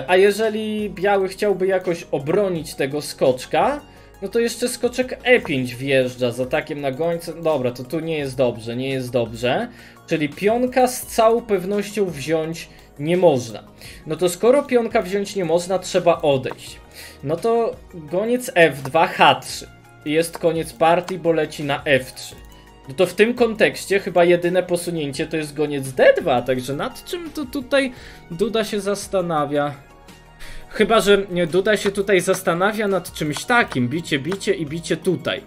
A jeżeli biały chciałby jakoś obronić tego skoczka, no to jeszcze skoczek E5 wjeżdża z atakiem na gońcę. Dobra, to tu nie jest dobrze, nie jest dobrze. Czyli pionka z całą pewnością wziąć nie można. No to skoro pionka wziąć nie można, trzeba odejść. No to goniec F2, H3. Jest koniec partii, bo leci na F3. No to w tym kontekście chyba jedyne posunięcie to jest goniec D2, także nad czym to tutaj Duda się zastanawia? Chyba, że Duda się tutaj zastanawia nad czymś takim, bicie, bicie i bicie tutaj.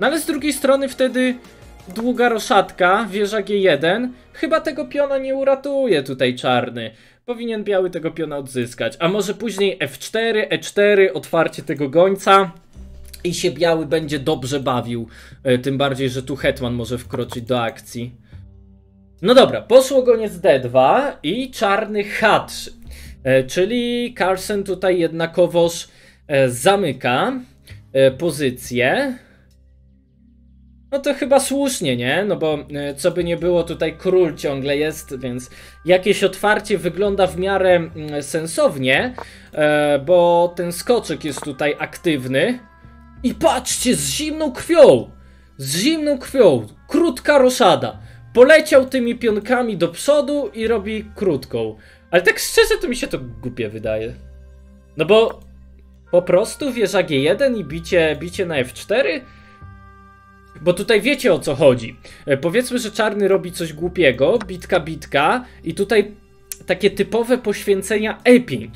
No ale z drugiej strony wtedy długa roszatka, wieża G1, chyba tego piona nie uratuje tutaj czarny. Powinien biały tego piona odzyskać. A może później F4, E4, otwarcie tego gońca i się biały będzie dobrze bawił. E, tym bardziej, że tu hetman może wkroczyć do akcji. No dobra, poszło goniec D2 i czarny H3. E, czyli Carlsen tutaj jednakowoż e, zamyka pozycję. No to chyba słusznie, nie? No bo e, co by nie było, tutaj król ciągle jest, więc jakieś otwarcie wygląda w miarę sensownie, e, bo ten skoczek jest tutaj aktywny. I patrzcie, z zimną krwią! Z zimną krwią! Krótka roszada. Poleciał tymi pionkami do przodu i robi krótką. Ale tak szczerze to mi się to głupie wydaje. No bo po prostu wieża G1 i bicie, bicie na F4 bo tutaj wiecie o co chodzi. E, powiedzmy, że czarny robi coś głupiego, bitka, bitka, i tutaj takie typowe poświęcenia E5,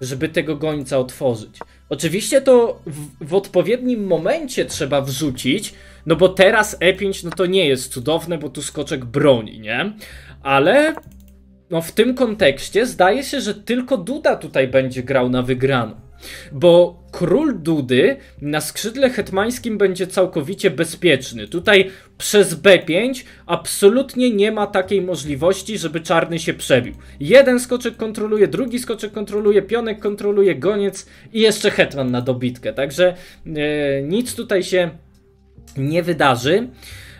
żeby tego gońca otworzyć. Oczywiście to w, w, odpowiednim momencie trzeba wrzucić, no bo teraz E5 no to nie jest cudowne, bo tu skoczek broni, nie? Ale no w tym kontekście zdaje się, że tylko Duda tutaj będzie grał na wygraną bo król Dudy na skrzydle hetmańskim będzie całkowicie bezpieczny. Tutaj przez B5 absolutnie nie ma takiej możliwości, żeby czarny się przebił. Jeden skoczek kontroluje, drugi skoczek kontroluje, pionek kontroluje, goniec i jeszcze hetman na dobitkę. Także e, nic tutaj się nie wydarzy.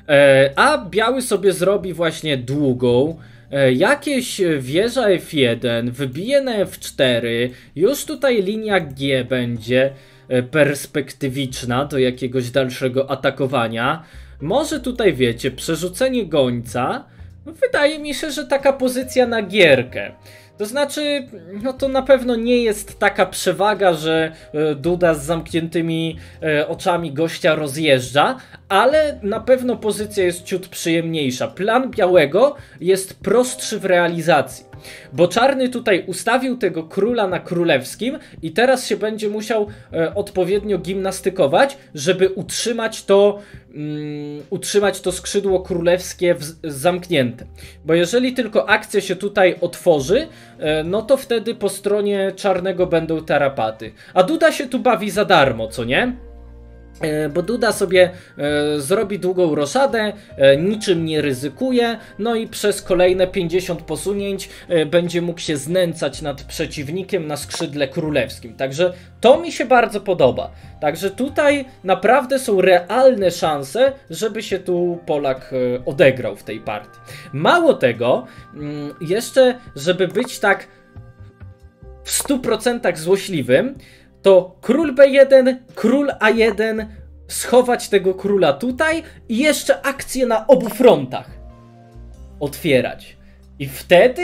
E, a biały sobie zrobi właśnie długą jakieś wieża F1 wybije na F4, już tutaj linia G będzie e, perspektywiczna do jakiegoś dalszego atakowania. Może tutaj wiecie, przerzucenie gońca. Wydaje mi się, że taka pozycja na gierkę. To znaczy, no to na pewno nie jest taka przewaga, że e, Duda z zamkniętymi e, oczami gościa rozjeżdża, ale na pewno pozycja jest ciut przyjemniejsza. Plan białego jest prostszy w realizacji. Bo czarny tutaj ustawił tego króla na królewskim i teraz się będzie musiał e, odpowiednio gimnastykować, żeby utrzymać to, mm, utrzymać to skrzydło królewskie w, zamknięte. Bo jeżeli tylko akcja się tutaj otworzy, e, no to wtedy po stronie czarnego będą tarapaty. A Duda się tu bawi za darmo, co nie? E, bo Duda sobie e, zrobi długą roszadę, e, niczym nie ryzykuje, no i przez kolejne 50 posunięć będzie mógł się znęcać nad przeciwnikiem na skrzydle królewskim. Także to mi się bardzo podoba. Także tutaj naprawdę są realne szanse, żeby się tu Polak odegrał w tej partii. Mało tego, mm, jeszcze żeby być tak w 100% złośliwym, to król B1, król A1, schować tego króla tutaj i jeszcze akcję na obu frontach otwierać. I wtedy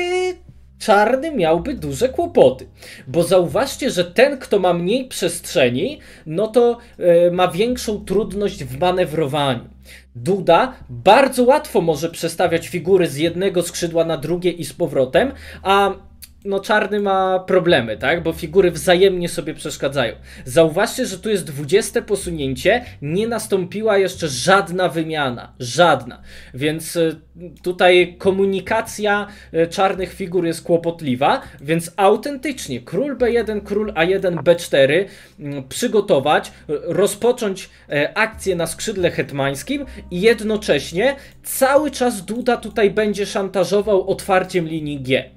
czarny miałby duże kłopoty. Bo zauważcie, że ten, kto ma mniej przestrzeni, no to yy, ma większą trudność w manewrowaniu. Duda bardzo łatwo może przestawiać figury z jednego skrzydła na drugie i z powrotem, a no czarny ma problemy, tak? Bo figury wzajemnie sobie przeszkadzają. Zauważcie, że tu jest 20 posunięcie, nie nastąpiła jeszcze żadna wymiana. Żadna. Więc y, tutaj komunikacja y, czarnych figur jest kłopotliwa, więc autentycznie król B1, król A1, B4 mm, przygotować, rozpocząć e, akcję na skrzydle hetmańskim i jednocześnie cały czas Duda tutaj będzie szantażował otwarciem linii G.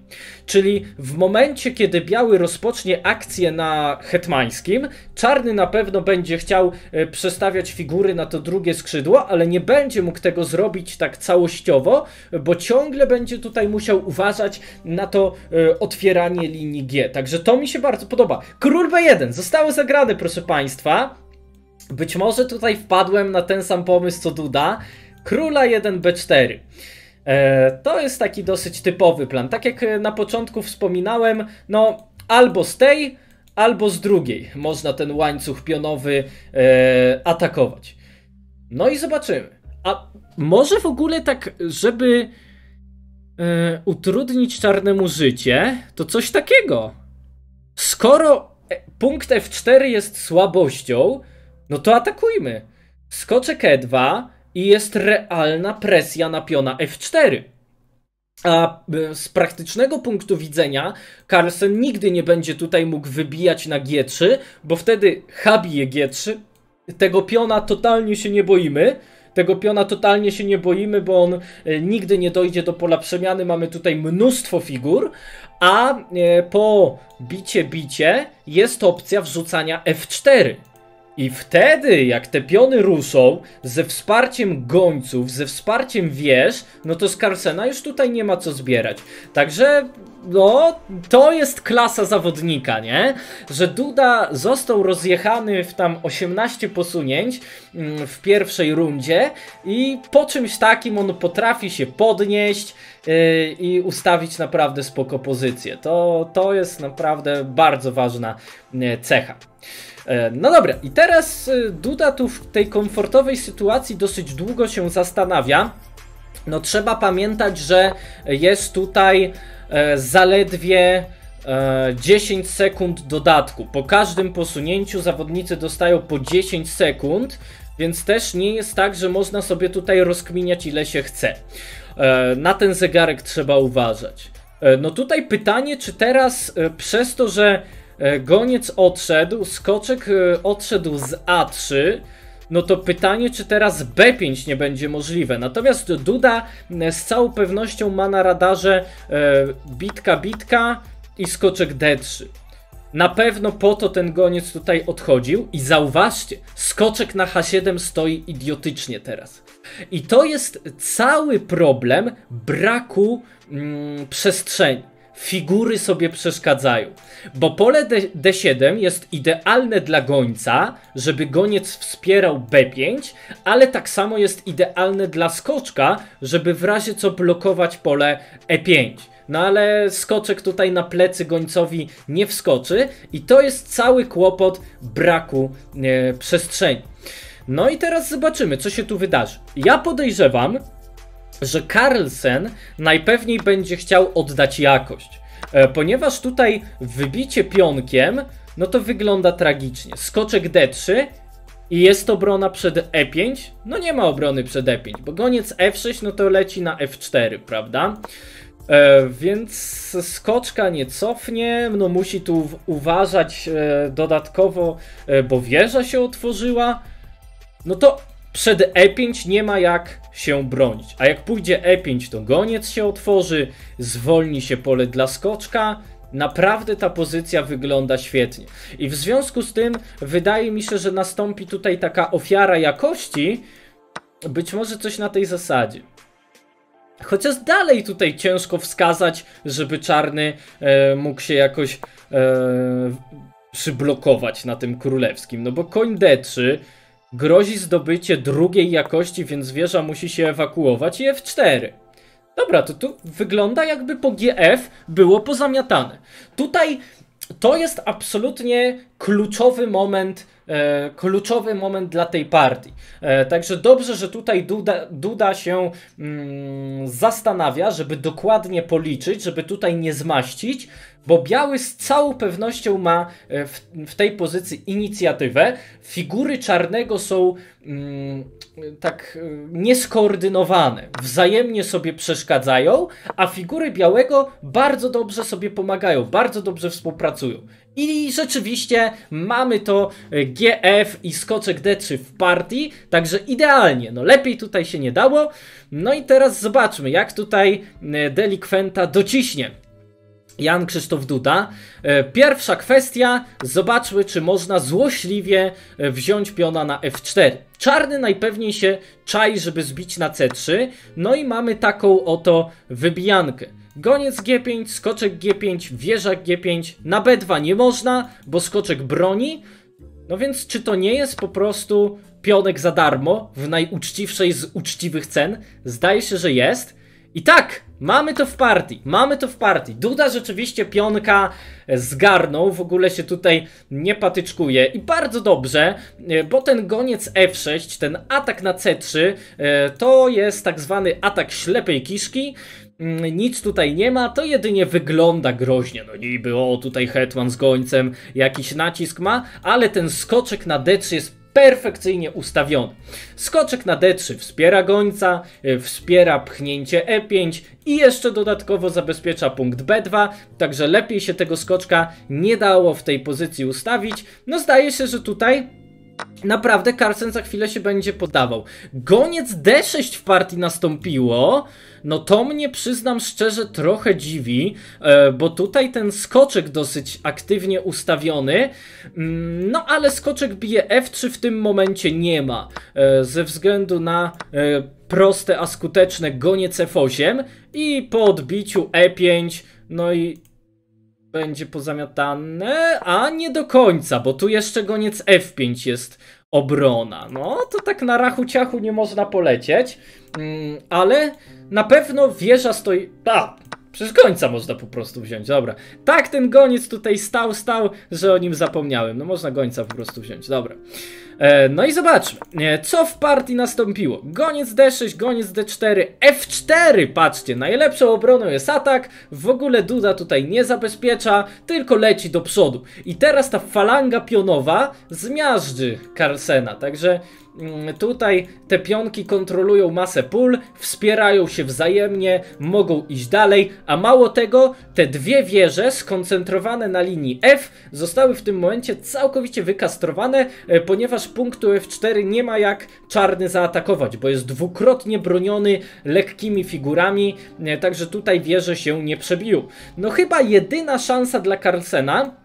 Czyli w momencie, kiedy biały rozpocznie akcję na hetmańskim, czarny na pewno będzie chciał e, przestawiać figury na to drugie skrzydło, ale nie będzie mógł tego zrobić tak całościowo, bo ciągle będzie tutaj musiał uważać na to e, otwieranie linii G. Także to mi się bardzo podoba. Król B1 zostało zagrane, proszę Państwa. Być może tutaj wpadłem na ten sam pomysł co Duda. Króla 1 B4. E, to jest taki dosyć typowy plan. Tak jak na początku wspominałem, no albo z tej, albo z drugiej można ten łańcuch pionowy e, atakować. No i zobaczymy. A może w ogóle tak, żeby e, utrudnić czarnemu życie, to coś takiego. Skoro punkt F4 jest słabością, no to atakujmy. Skoczek E2, i jest realna presja na piona F4. A e, z praktycznego punktu widzenia Carlsen nigdy nie będzie tutaj mógł wybijać na G3, bo wtedy habije G3. Tego piona totalnie się nie boimy. Tego piona totalnie się nie boimy, bo on e, nigdy nie dojdzie do pola przemiany. Mamy tutaj mnóstwo figur, a e, po bicie bicie jest opcja wrzucania F4. I wtedy, jak te piony ruszą, ze wsparciem gońców, ze wsparciem wież, no to z Carsena już tutaj nie ma co zbierać. Także, no, to jest klasa zawodnika, nie? Że Duda został rozjechany w tam 18 posunięć mm, w pierwszej rundzie i po czymś takim on potrafi się podnieść yy, i ustawić naprawdę spoko pozycję. To, to jest naprawdę bardzo ważna yy, cecha. E, no dobra, i teraz Duda tu w tej komfortowej sytuacji dosyć długo się zastanawia. No trzeba pamiętać, że jest tutaj zaledwie 10 sekund dodatku. Po każdym posunięciu zawodnicy dostają po 10 sekund, więc też nie jest tak, że można sobie tutaj rozkminiać ile się chce. Na ten zegarek trzeba uważać. No tutaj pytanie, czy teraz przez to, że E, goniec odszedł, skoczek e, odszedł z A3. No to pytanie, czy teraz B5 nie będzie możliwe. Natomiast Duda e, z całą pewnością ma na radarze bitka, bitka i skoczek D3. Na pewno po to ten goniec tutaj odchodził i zauważcie, skoczek na H7 stoi idiotycznie teraz. I to jest cały problem braku mm, przestrzeni figury sobie przeszkadzają. Bo pole D D7 jest idealne dla gońca, żeby goniec wspierał B5, ale tak samo jest idealne dla skoczka, żeby w razie co blokować pole E5. no ale skoczek tutaj na plecy gońcowi nie wskoczy i to jest cały kłopot braku e, przestrzeni. No i teraz zobaczymy, co się tu wydarzy. Ja podejrzewam, że Carlsen najpewniej będzie chciał oddać jakość, e, ponieważ tutaj wybicie pionkiem, no to wygląda tragicznie. Skoczek D3 i jest obrona przed E5? No nie ma obrony przed E5, bo goniec F6 no to leci na F4, prawda? E, więc skoczka nie cofnie, no musi tu uważać e, dodatkowo, e, bo wieża się otworzyła. No to przed E5 nie ma jak się bronić. A jak pójdzie E5, to goniec się otworzy, zwolni się pole dla skoczka. Naprawdę ta pozycja wygląda świetnie. I w związku z tym wydaje mi się, że nastąpi tutaj taka ofiara jakości. Być może coś na tej zasadzie. Chociaż dalej tutaj ciężko wskazać, żeby czarny e, mógł się jakoś e, przyblokować na tym królewskim. No bo koń D3 grozi zdobycie drugiej jakości, więc wieża musi się ewakuować i F4. Dobra, to tu wygląda jakby po GF było pozamiatane. Tutaj to jest absolutnie kluczowy moment, e, kluczowy moment dla tej partii. E, także dobrze, że tutaj Duda, Duda się mm, zastanawia, żeby dokładnie policzyć, żeby tutaj nie zmaścić, bo biały z całą pewnością ma e, w, w tej pozycji inicjatywę. Figury czarnego są mm, tak e, nieskoordynowane, wzajemnie sobie przeszkadzają, a figury białego bardzo dobrze sobie pomagają, bardzo dobrze współpracują. I rzeczywiście mamy to e, GF i skoczek D3 w partii, także idealnie, no lepiej tutaj się nie dało. No i teraz zobaczmy, jak tutaj delikwenta dociśnie. Jan Krzysztof Duda. E, pierwsza kwestia, zobaczmy czy można złośliwie e, wziąć piona na F4. Czarny najpewniej się czai, żeby zbić na C3, no i mamy taką oto wybijankę. Goniec G5, skoczek G5, wieża G5, na B2 nie można, bo skoczek broni. No więc czy to nie jest po prostu pionek za darmo w najuczciwszej z uczciwych cen? Zdaje się, że jest. I tak, mamy to w partii, mamy to w partii. Duda rzeczywiście pionka zgarnął, w ogóle się tutaj nie patyczkuje i bardzo dobrze, e, bo ten goniec F6, ten atak na C3, e, to jest tak zwany atak ślepej kiszki. Mm, nic tutaj nie ma, to jedynie wygląda groźnie. No niby, o tutaj hetman z gońcem jakiś nacisk ma, ale ten skoczek na D3 jest perfekcyjnie ustawiony. Skoczek na D3 wspiera gońca, y, wspiera pchnięcie E5 i jeszcze dodatkowo zabezpiecza punkt B2, także lepiej się tego skoczka nie dało w tej pozycji ustawić. No zdaje się, że tutaj naprawdę Carlsen za chwilę się będzie podawał. Goniec D6 w partii nastąpiło, no to mnie przyznam szczerze trochę dziwi, e, bo tutaj ten skoczek dosyć aktywnie ustawiony, mm, no ale skoczek bije F3 w tym momencie nie ma, e, ze względu na e, proste, a skuteczne goniec F8 i po odbiciu E5, no i będzie pozamiatane, a nie do końca, bo tu jeszcze goniec F5 jest obrona. No, to tak na rachu ciachu nie można polecieć, mm, ale na pewno wieża stoi... A, przez końca można po prostu wziąć, dobra. Tak, ten goniec tutaj stał, stał, że o nim zapomniałem. No można gońca po prostu wziąć, dobra. E, no i zobaczmy, e, co w partii nastąpiło. Goniec D6, goniec D4, F4, patrzcie, najlepszą obroną jest atak, w ogóle Duda tutaj nie zabezpiecza, tylko leci do przodu. I teraz ta falanga pionowa zmiażdży Carlsena, także Mm, tutaj te pionki kontrolują masę pól, wspierają się wzajemnie, mogą iść dalej, a mało tego, te dwie wieże skoncentrowane na linii F zostały w tym momencie całkowicie wykastrowane, e, ponieważ punktu F4 nie ma jak czarny zaatakować, bo jest dwukrotnie broniony lekkimi figurami, e, także tutaj wieże się nie przebiją. No chyba jedyna szansa dla Carlsena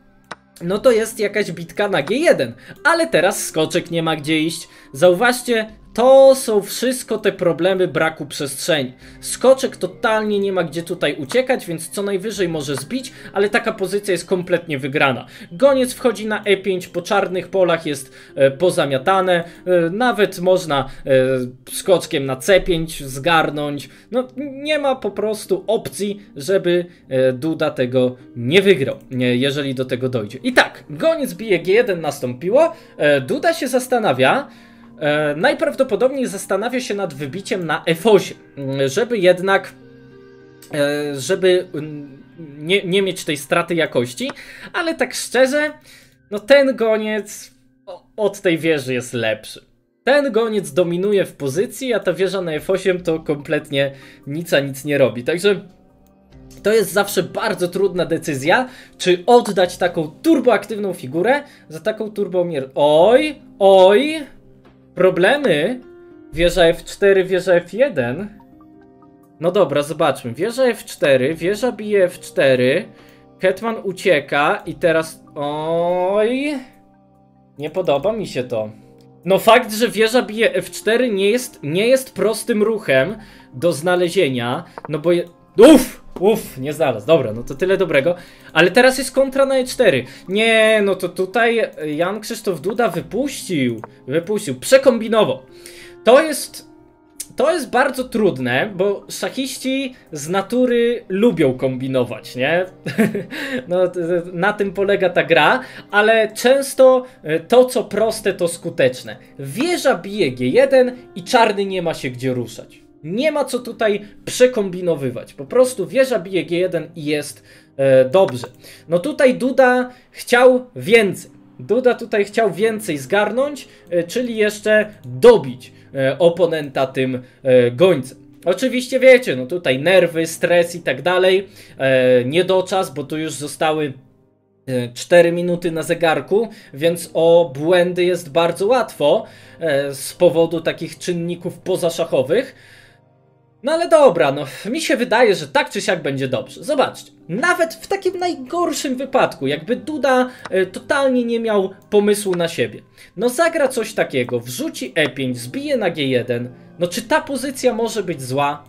no to jest jakaś bitka na G1. Ale teraz skoczek nie ma gdzie iść. Zauważcie, to są wszystko te problemy braku przestrzeni. Skoczek totalnie nie ma gdzie tutaj uciekać, więc co najwyżej może zbić, ale taka pozycja jest kompletnie wygrana. Goniec wchodzi na E5, po czarnych polach jest e, pozamiatane, e, nawet można e, skoczkiem na C5 zgarnąć. No nie ma po prostu opcji, żeby e, Duda tego nie wygrał, nie, jeżeli do tego dojdzie. I tak, goniec bije G1 nastąpiło, e, Duda się zastanawia, E, najprawdopodobniej zastanawia się nad wybiciem na F8, mm, żeby jednak, e, żeby mm, nie, nie mieć tej straty jakości, ale tak szczerze, no ten goniec od tej wieży jest lepszy. Ten goniec dominuje w pozycji, a ta wieża na F8 to kompletnie nic a nic nie robi. Także to jest zawsze bardzo trudna decyzja, czy oddać taką turboaktywną figurę za taką turbomier... Oj, oj, Problemy? Wieża F4, wieża F1. No dobra, zobaczmy. Wieża F4, wieża bije F4. Hetman ucieka i teraz... Oj... Nie podoba mi się to. No fakt, że wieża bije F4 nie jest, nie jest prostym ruchem do znalezienia, no bo... Je... Uff! Uff, nie znalazł. Dobra, no to tyle dobrego. Ale teraz jest kontra na E4. Nie, no to tutaj Jan Krzysztof Duda wypuścił. Wypuścił. Przekombinował. To jest... To jest bardzo trudne, bo szachiści z natury lubią kombinować, nie? no, na tym polega ta gra, ale często e, to, co proste, to skuteczne. Wieża bije G1 i czarny nie ma się gdzie ruszać. Nie ma co tutaj przekombinowywać. Po prostu wieża bije G1 i jest e, dobrze. No tutaj Duda chciał więcej. Duda tutaj chciał więcej zgarnąć, e, czyli jeszcze dobić e, oponenta tym e, gońcem. Oczywiście wiecie, no tutaj nerwy, stres i tak dalej. E, niedoczas, bo tu już zostały 4 e, minuty na zegarku, więc o błędy jest bardzo łatwo z powodu takich czynników pozaszachowych. No ale dobra, no mi się wydaje, że tak czy siak będzie dobrze. Zobaczcie, nawet w takim najgorszym wypadku, jakby Duda e, totalnie nie miał pomysłu na siebie. No zagra coś takiego, wrzuci E5, zbije na G1. No czy ta pozycja może być zła?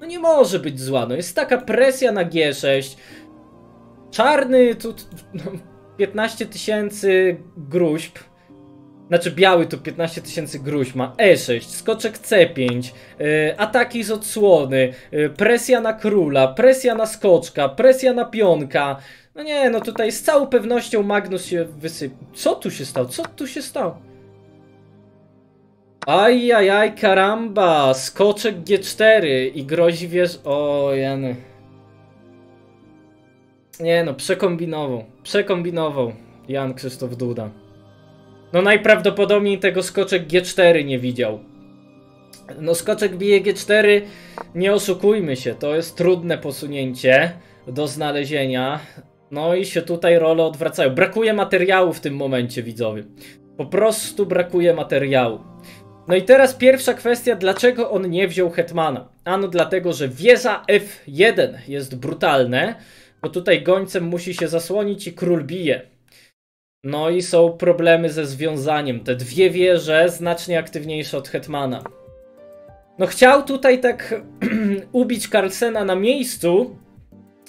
No nie może być zła, no jest taka presja na G6. Czarny tu no, 15 tysięcy gruźb. Znaczy biały to 15 tysięcy gruź ma, E6, skoczek C5, yy, ataki z odsłony, yy, presja na króla, presja na skoczka, presja na pionka. No nie, no tutaj z całą pewnością Magnus się wysyp... Co tu się stało? Co tu się stało? Ajajaj, karamba, skoczek G4 i grozi wiesz... O, jany. Nie no, przekombinował, przekombinował Jan Krzysztof Duda. No najprawdopodobniej tego skoczek G4 nie widział. No skoczek bije G4, nie oszukujmy się, to jest trudne posunięcie do znalezienia. No i się tutaj role odwracają. Brakuje materiału w tym momencie, widzowie. Po prostu brakuje materiału. No i teraz pierwsza kwestia, dlaczego on nie wziął Hetmana? Ano dlatego, że wieża F1 jest brutalne, bo tutaj gońcem musi się zasłonić i król bije. No i są problemy ze związaniem. Te dwie wieże znacznie aktywniejsze od Hetmana. No chciał tutaj tak ubić Carlsena na miejscu.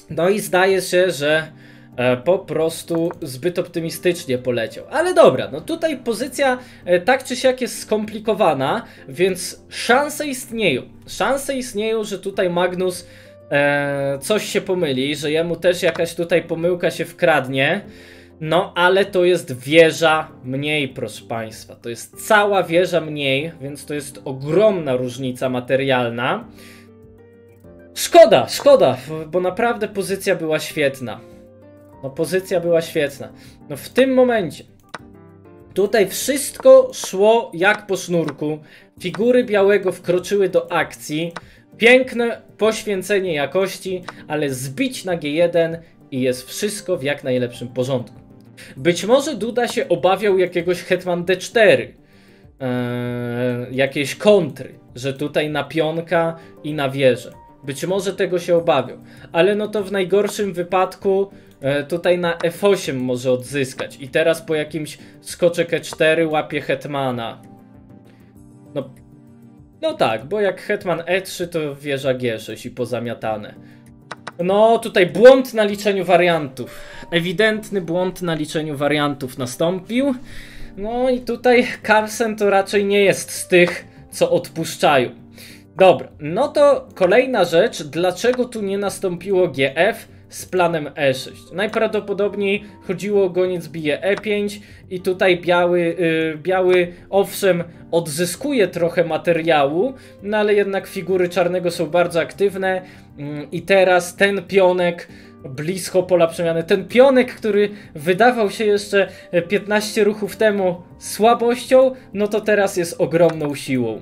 No i zdaje się, że e, po prostu zbyt optymistycznie poleciał. Ale dobra, no tutaj pozycja e, tak czy siak jest skomplikowana, więc szanse istnieją. Szanse istnieją, że tutaj Magnus e, coś się pomyli, że jemu też jakaś tutaj pomyłka się wkradnie. No, ale to jest wieża mniej, proszę Państwa. To jest cała wieża mniej, więc to jest ogromna różnica materialna. Szkoda, szkoda, bo naprawdę pozycja była świetna. No, pozycja była świetna. No, w tym momencie tutaj wszystko szło jak po sznurku. Figury białego wkroczyły do akcji. Piękne poświęcenie jakości, ale zbić na G1 i jest wszystko w jak najlepszym porządku. Być może Duda się obawiał jakiegoś Hetman D4, eee, jakiejś kontry, że tutaj na pionka i na wieżę. Być może tego się obawiał, ale no to w najgorszym wypadku e, tutaj na F8 może odzyskać. I teraz po jakimś skoczek E4 łapie Hetmana. No No tak, bo jak hetman e3 to wieża g6 i pozamiatane. No tutaj błąd na liczeniu wariantów. Ewidentny błąd na liczeniu wariantów nastąpił. No i tutaj Carlsen to raczej nie jest z tych, co odpuszczają. Dobra, no to kolejna rzecz, dlaczego tu nie nastąpiło GF z planem E6? Najprawdopodobniej chodziło o goniec bije E5 i tutaj biały, yy, biały owszem odzyskuje trochę materiału, no ale jednak figury czarnego są bardzo aktywne yy, i teraz ten pionek blisko pola przemiany. Ten pionek, który wydawał się jeszcze 15 ruchów temu słabością, no to teraz jest ogromną siłą.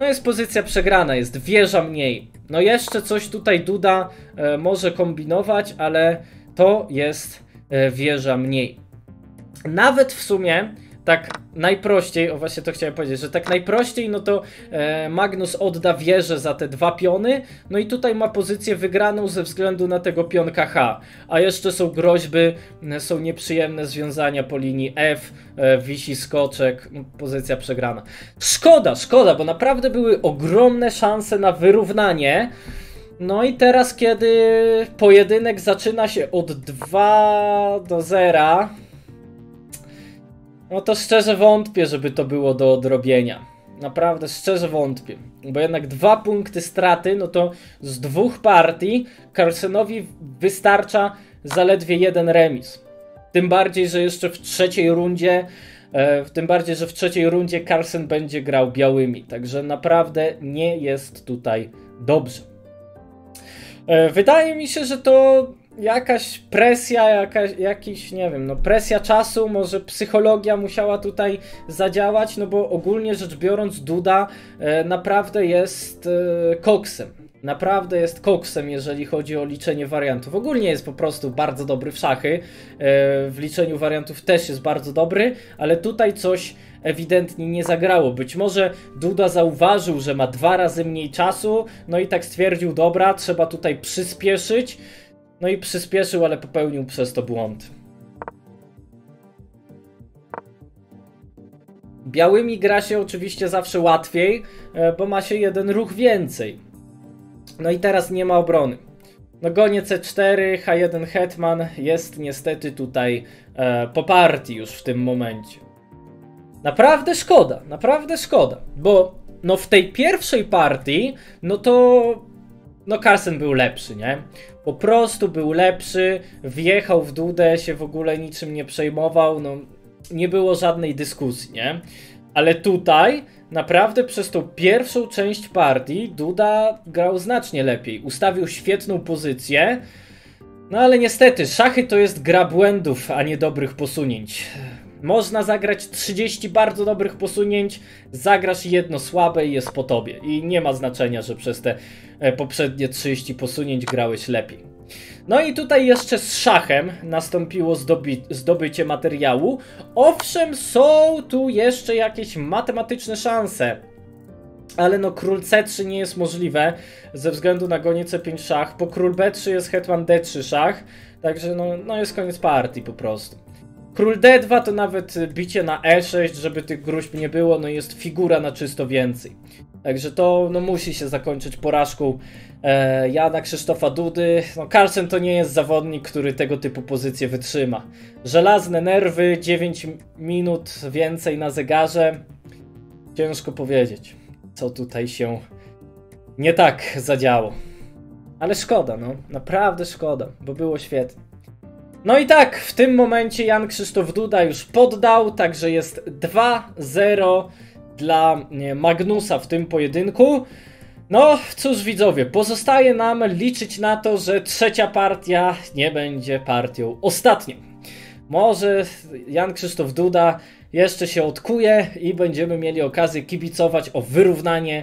No jest pozycja przegrana, jest wieża mniej. No jeszcze coś tutaj Duda e, może kombinować, ale to jest e, wieża mniej. Nawet w sumie tak najprościej, o właśnie to chciałem powiedzieć, że tak najprościej, no to e, Magnus odda wieżę za te dwa piony, no i tutaj ma pozycję wygraną ze względu na tego pionka H, a jeszcze są groźby, są nieprzyjemne związania po linii F, e, wisi skoczek, pozycja przegrana. Szkoda, szkoda, bo naprawdę były ogromne szanse na wyrównanie, no i teraz, kiedy pojedynek zaczyna się od 2 do 0, no to szczerze wątpię, żeby to było do odrobienia. Naprawdę szczerze wątpię. Bo jednak dwa punkty straty, no to z dwóch partii Carlsenowi wystarcza zaledwie jeden remis. Tym bardziej, że jeszcze w trzeciej rundzie, e, tym bardziej, że w trzeciej rundzie Carlsen będzie grał białymi. Także naprawdę nie jest tutaj dobrze. E, wydaje mi się, że to jakaś presja, jakaś, jakiś, nie wiem, no presja czasu, może psychologia musiała tutaj zadziałać, no bo ogólnie rzecz biorąc Duda e, naprawdę jest e, koksem. Naprawdę jest koksem, jeżeli chodzi o liczenie wariantów. Ogólnie jest po prostu bardzo dobry w szachy. E, w liczeniu wariantów też jest bardzo dobry, ale tutaj coś ewidentnie nie zagrało. Być może Duda zauważył, że ma dwa razy mniej czasu, no i tak stwierdził, dobra, trzeba tutaj przyspieszyć. No i przyspieszył, ale popełnił przez to błąd. Białymi gra się oczywiście zawsze łatwiej, e, bo ma się jeden ruch więcej. No i teraz nie ma obrony. No gonie C4, H1 Hetman jest niestety tutaj e, po partii już w tym momencie. Naprawdę szkoda, naprawdę szkoda, bo no w tej pierwszej partii, no to no Carson był lepszy, nie? Po prostu był lepszy, wjechał w dudę, się w ogóle niczym nie przejmował, no nie było żadnej dyskusji, nie? Ale tutaj naprawdę przez tą pierwszą część partii Duda grał znacznie lepiej. Ustawił świetną pozycję. No ale niestety, szachy to jest gra błędów, a nie dobrych posunięć. Można zagrać 30 bardzo dobrych posunięć, zagrasz jedno słabe i jest po tobie. I nie ma znaczenia, że przez te e, poprzednie 30 posunięć grałeś lepiej. No i tutaj jeszcze z szachem nastąpiło zdoby zdobycie materiału. Owszem, są tu jeszcze jakieś matematyczne szanse. Ale no król C3 nie jest możliwe ze względu na gonię C5 szach. Po król B3 jest hetman D3 szach. Także no, no jest koniec partii po prostu. Król D2 to nawet bicie na E6, żeby tych gruźb nie było, no jest figura na czysto więcej. Także to no, musi się zakończyć porażką e, Jana Krzysztofa Dudy. No, Carlsen to nie jest zawodnik, który tego typu pozycję wytrzyma. Żelazne nerwy, 9 minut więcej na zegarze. Ciężko powiedzieć, co tutaj się nie tak zadziało. Ale szkoda, no, naprawdę szkoda, bo było świetnie. No i tak, w tym momencie Jan Krzysztof Duda już poddał, także jest 2-0 dla Magnusa w tym pojedynku. No cóż widzowie, pozostaje nam liczyć na to, że trzecia partia nie będzie partią ostatnią. Może Jan Krzysztof Duda jeszcze się odkuje i będziemy mieli okazję kibicować o wyrównanie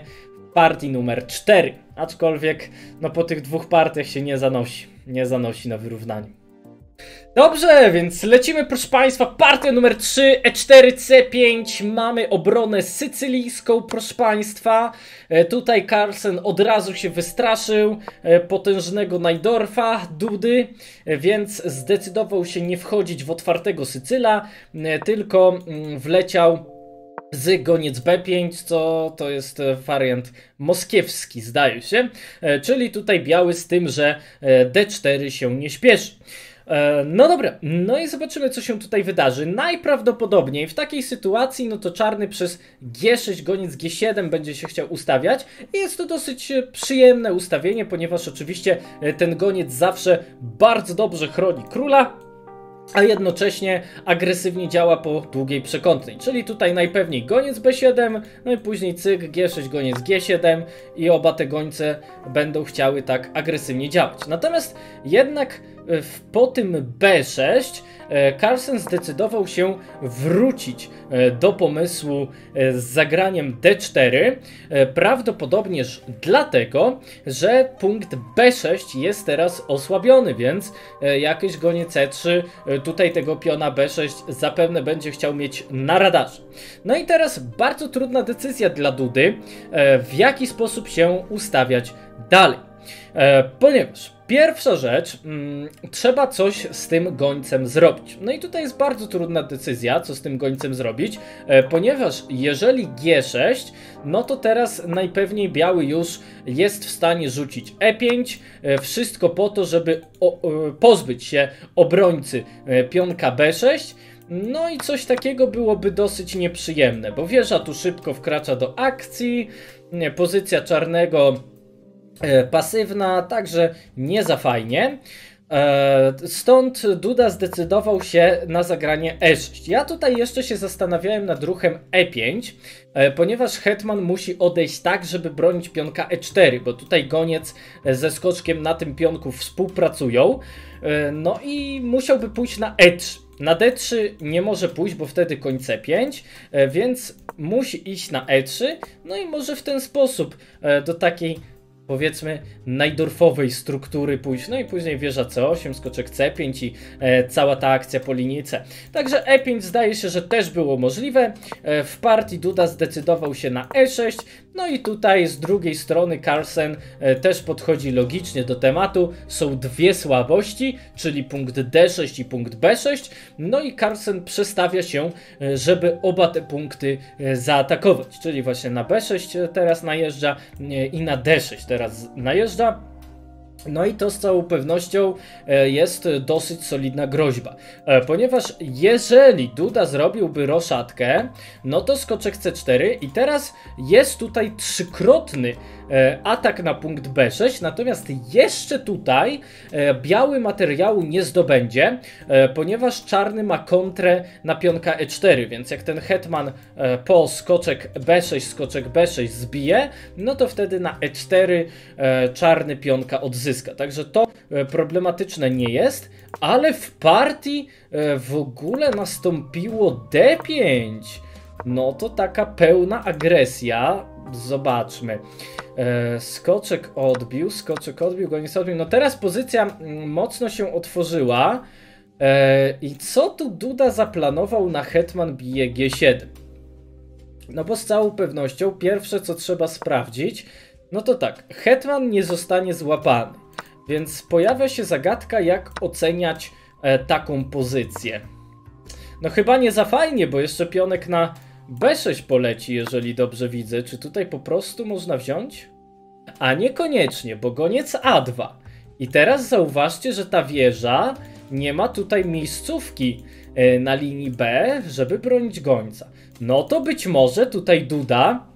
partii numer 4. Aczkolwiek no po tych dwóch partiach się nie zanosi, nie zanosi na wyrównanie. Dobrze, więc lecimy proszę Państwa, partia numer 3, E4, C5, mamy obronę sycylijską proszę Państwa, e, tutaj Carlsen od razu się wystraszył e, potężnego Najdorfa, Dudy, e, więc zdecydował się nie wchodzić w otwartego Sycyla, tylko mm, wleciał z goniec B5, co to jest e, wariant moskiewski, zdaje się. E, czyli tutaj biały z tym, że e, D4 się nie śpieszy. No dobra, no i zobaczymy, co się tutaj wydarzy. Najprawdopodobniej w takiej sytuacji, no to czarny przez G6, goniec G7 będzie się chciał ustawiać. I jest to dosyć przyjemne ustawienie, ponieważ oczywiście ten goniec zawsze bardzo dobrze chroni króla a jednocześnie agresywnie działa po długiej przekątnej. Czyli tutaj najpewniej goniec B7, no i później cyk, G6, goniec G7 i oba te gońce będą chciały tak agresywnie działać. Natomiast jednak po tym B6 e, Carlsen zdecydował się wrócić e, do pomysłu e, z zagraniem D4. Prawdopodobnież dlatego, że punkt B6 jest teraz osłabiony, więc jakieś gonie C3 tutaj tego piona B6 zapewne będzie chciał mieć na radarze. No i teraz bardzo trudna decyzja dla Dudy, w jaki sposób się ustawiać dalej. Ponieważ Pierwsza rzecz, mm, trzeba coś z tym gońcem zrobić. No i tutaj jest bardzo trudna decyzja, co z tym gońcem zrobić, e, ponieważ jeżeli G6, no to teraz najpewniej biały już jest w stanie rzucić E5, e, wszystko po to, żeby o, e, pozbyć się obrońcy e, pionka B6. No i coś takiego byłoby dosyć nieprzyjemne, bo wieża tu szybko wkracza do akcji, pozycja czarnego E, pasywna, także nie za fajnie. E, stąd Duda zdecydował się na zagranie E6. Ja tutaj jeszcze się zastanawiałem nad ruchem E5, e, ponieważ Hetman musi odejść tak, żeby bronić pionka E4, bo tutaj goniec ze skoczkiem na tym pionku współpracują. No i musiałby pójść na E3. Na D3 nie może pójść, bo wtedy koń C5, więc musi iść na E3, no i może w ten sposób do takiej powiedzmy najdorfowej struktury pójść, no i później wieża C8, skoczek C5 i e, cała ta akcja po linii C. Także E5 zdaje się, że też było możliwe. E, w partii Duda zdecydował się na E6, no i tutaj z drugiej strony Carlsen e, też podchodzi logicznie do tematu. Są dwie słabości, czyli punkt D6 i punkt B6, no i Carlsen przestawia się, e, żeby oba te punkty e, zaatakować, czyli właśnie na B6 teraz najeżdża i na D6 teraz najeżdża. No i to z całą pewnością e, jest dosyć solidna groźba, e, ponieważ jeżeli Duda zrobiłby roszatkę, no to skoczek C4 i teraz jest tutaj trzykrotny atak na punkt B6, natomiast jeszcze tutaj e, biały materiału nie zdobędzie, e, ponieważ czarny ma kontrę na pionka E4, więc jak ten hetman po skoczek B6, skoczek B6 zbije, no to wtedy na E4 czarny pionka odzyska. Także to problematyczne nie jest, ale w partii w ogóle nastąpiło D5. No to taka pełna agresja. Zobaczmy. E, skoczek odbił, skoczek odbił, go nie odbił. No teraz pozycja mm, mocno się otworzyła. E, I co tu Duda zaplanował na Hetman bije G7? No bo z całą pewnością pierwsze co trzeba sprawdzić, no to tak, Hetman nie zostanie złapany. Więc pojawia się zagadka, jak oceniać e, taką pozycję. No chyba nie za fajnie, bo jeszcze pionek na B6 poleci, jeżeli dobrze widzę. Czy tutaj po prostu można wziąć? A niekoniecznie, bo goniec A2. I teraz zauważcie, że ta wieża nie ma tutaj miejscówki e, na linii B, żeby bronić gońca. No to być może tutaj Duda,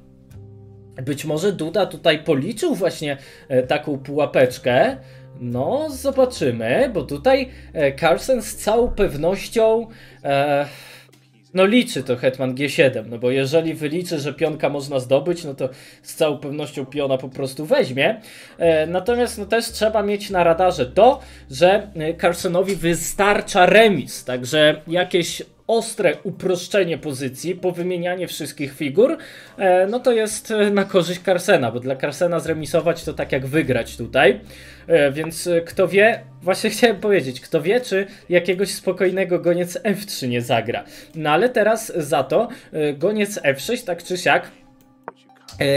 być może Duda tutaj policzył właśnie e, taką pułapeczkę. No, zobaczymy, bo tutaj e, Carlsen z całą pewnością. E, no liczy to Hetman G7, no bo jeżeli wyliczy, że pionka można zdobyć, no to z całą pewnością piona po prostu weźmie. E, natomiast no też trzeba mieć na radarze to, że e, Carsonowi wystarcza remis, także jakieś ostre uproszczenie pozycji, powymienianie wszystkich figur, e, no to jest e, na korzyść Carsena, bo dla Carsena zremisować to tak jak wygrać tutaj. E, więc kto wie, właśnie chciałem powiedzieć, kto wie, czy jakiegoś spokojnego goniec F3 nie zagra. No ale teraz za to goniec F6 tak czy siak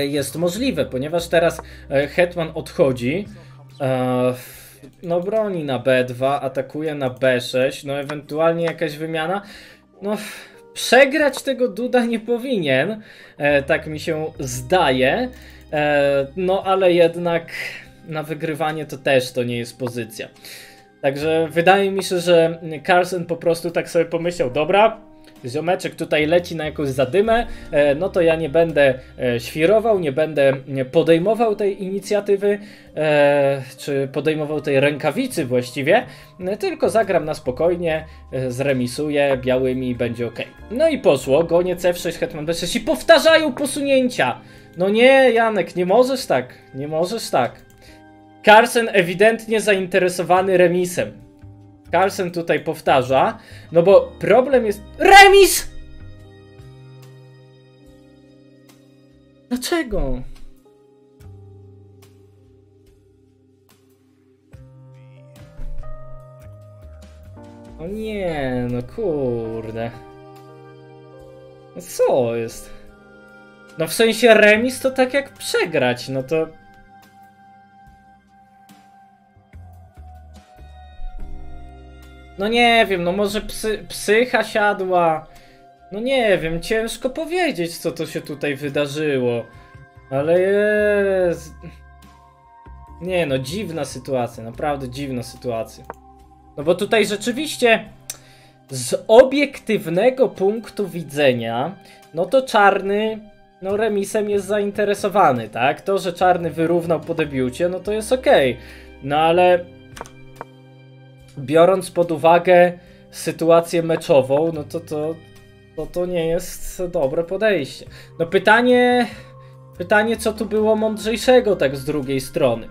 jest możliwe, ponieważ teraz Hetman odchodzi. No broni na B2, atakuje na B6, no ewentualnie jakaś wymiana. No, przegrać tego Duda nie powinien, e, tak mi się zdaje. E, no ale jednak na wygrywanie to też to nie jest pozycja. Także wydaje mi się, że Carlsen po prostu tak sobie pomyślał, dobra, ziomeczek tutaj leci na jakąś zadymę, e, no to ja nie będę e, świrował, nie będę podejmował tej inicjatywy, e, czy podejmował tej rękawicy właściwie, tylko zagram na spokojnie, zremisuję białymi będzie ok. No i poszło, goniec F6, hetman B6 i powtarzają posunięcia. No nie, Janek, nie możesz tak, nie możesz tak. Carlsen ewidentnie zainteresowany remisem. Carlsen tutaj powtarza, no bo problem jest... REMIS! Dlaczego? O nie, no kurde. No co jest? No w sensie remis to tak jak przegrać, no to No nie wiem, no może psy, psycha siadła. No nie wiem, ciężko powiedzieć, co to się tutaj wydarzyło. Ale jest. Nie no, dziwna sytuacja, naprawdę dziwna sytuacja. No bo tutaj rzeczywiście z obiektywnego punktu widzenia, no to czarny, no remisem jest zainteresowany, tak? To, że czarny wyrównał po debiucie, no to jest okej. Okay. No ale biorąc pod uwagę sytuację meczową, no to to, to, to nie jest dobre podejście. No pytanie, pytanie, co tu było mądrzejszego tak z drugiej strony.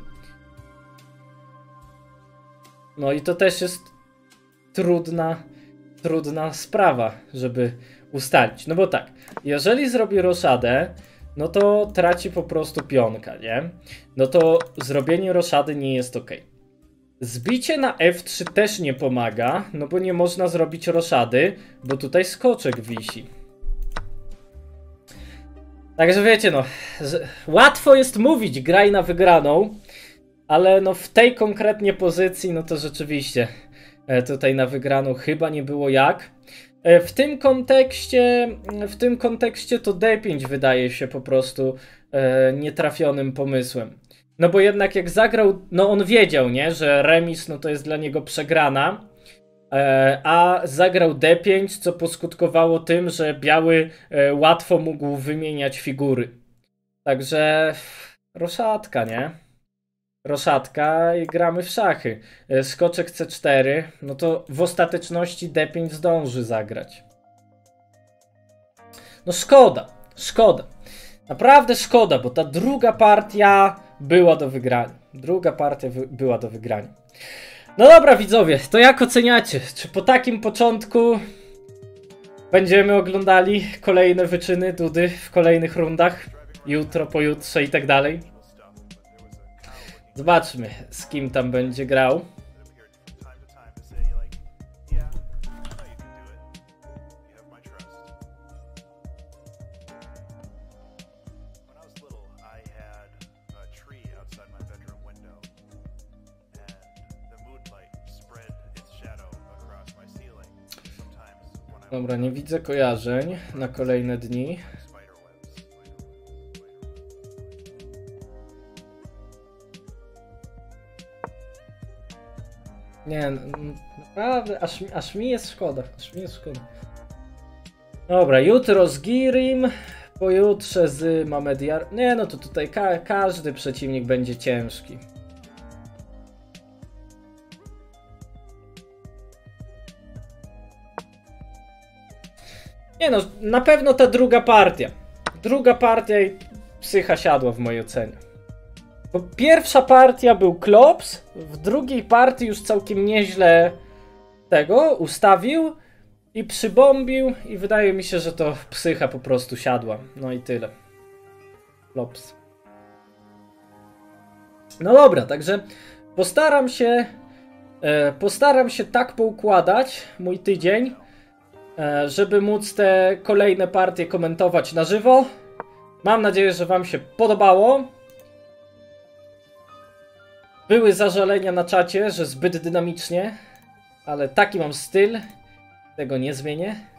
No i to też jest trudna, trudna sprawa, żeby ustalić. No bo tak, jeżeli zrobi roszadę, no to traci po prostu pionka, nie? No to zrobienie roszady nie jest ok. Zbicie na F3 też nie pomaga, no bo nie można zrobić roszady, bo tutaj skoczek wisi. Także wiecie, no, łatwo jest mówić, graj na wygraną, ale no w tej konkretnie pozycji, no to rzeczywiście e, tutaj na wygraną chyba nie było jak. E, w tym kontekście, w tym kontekście to D5 wydaje się po prostu e, nietrafionym pomysłem. No bo jednak jak zagrał, no on wiedział, nie, że remis no to jest dla niego przegrana, e, a zagrał D5, co poskutkowało tym, że biały e, łatwo mógł wymieniać figury. Także roszatka, nie? Roszatka i gramy w szachy. E, skoczek C4, no to w ostateczności D5 zdąży zagrać. No szkoda, szkoda. Naprawdę szkoda, bo ta druga partia była do wygrania. Druga partia była do wygrania. No dobra, widzowie, to jak oceniacie? Czy po takim początku będziemy oglądali kolejne wyczyny Dudy w kolejnych rundach? Jutro, pojutrze i tak dalej? Zobaczmy, z kim tam będzie grał. Dobra, nie widzę kojarzeń na kolejne dni. Nie, naprawdę, aż, aż mi jest szkoda, aż mi jest szkoda. Dobra, jutro z Girim, pojutrze z Mamediar... Nie no, to tutaj ka każdy przeciwnik będzie ciężki. Nie no, na pewno ta druga partia. Druga partia i psycha siadła w mojej ocenie. Bo pierwsza partia był Klops, w drugiej partii już całkiem nieźle tego ustawił i przybombił i wydaje mi się, że to psycha po prostu siadła. No i tyle. Klops. No dobra, także postaram się e, postaram się tak poukładać mój tydzień, żeby móc te kolejne partie komentować na żywo. Mam nadzieję, że Wam się podobało. Były zażalenia na czacie, że zbyt dynamicznie, ale taki mam styl. Tego nie zmienię.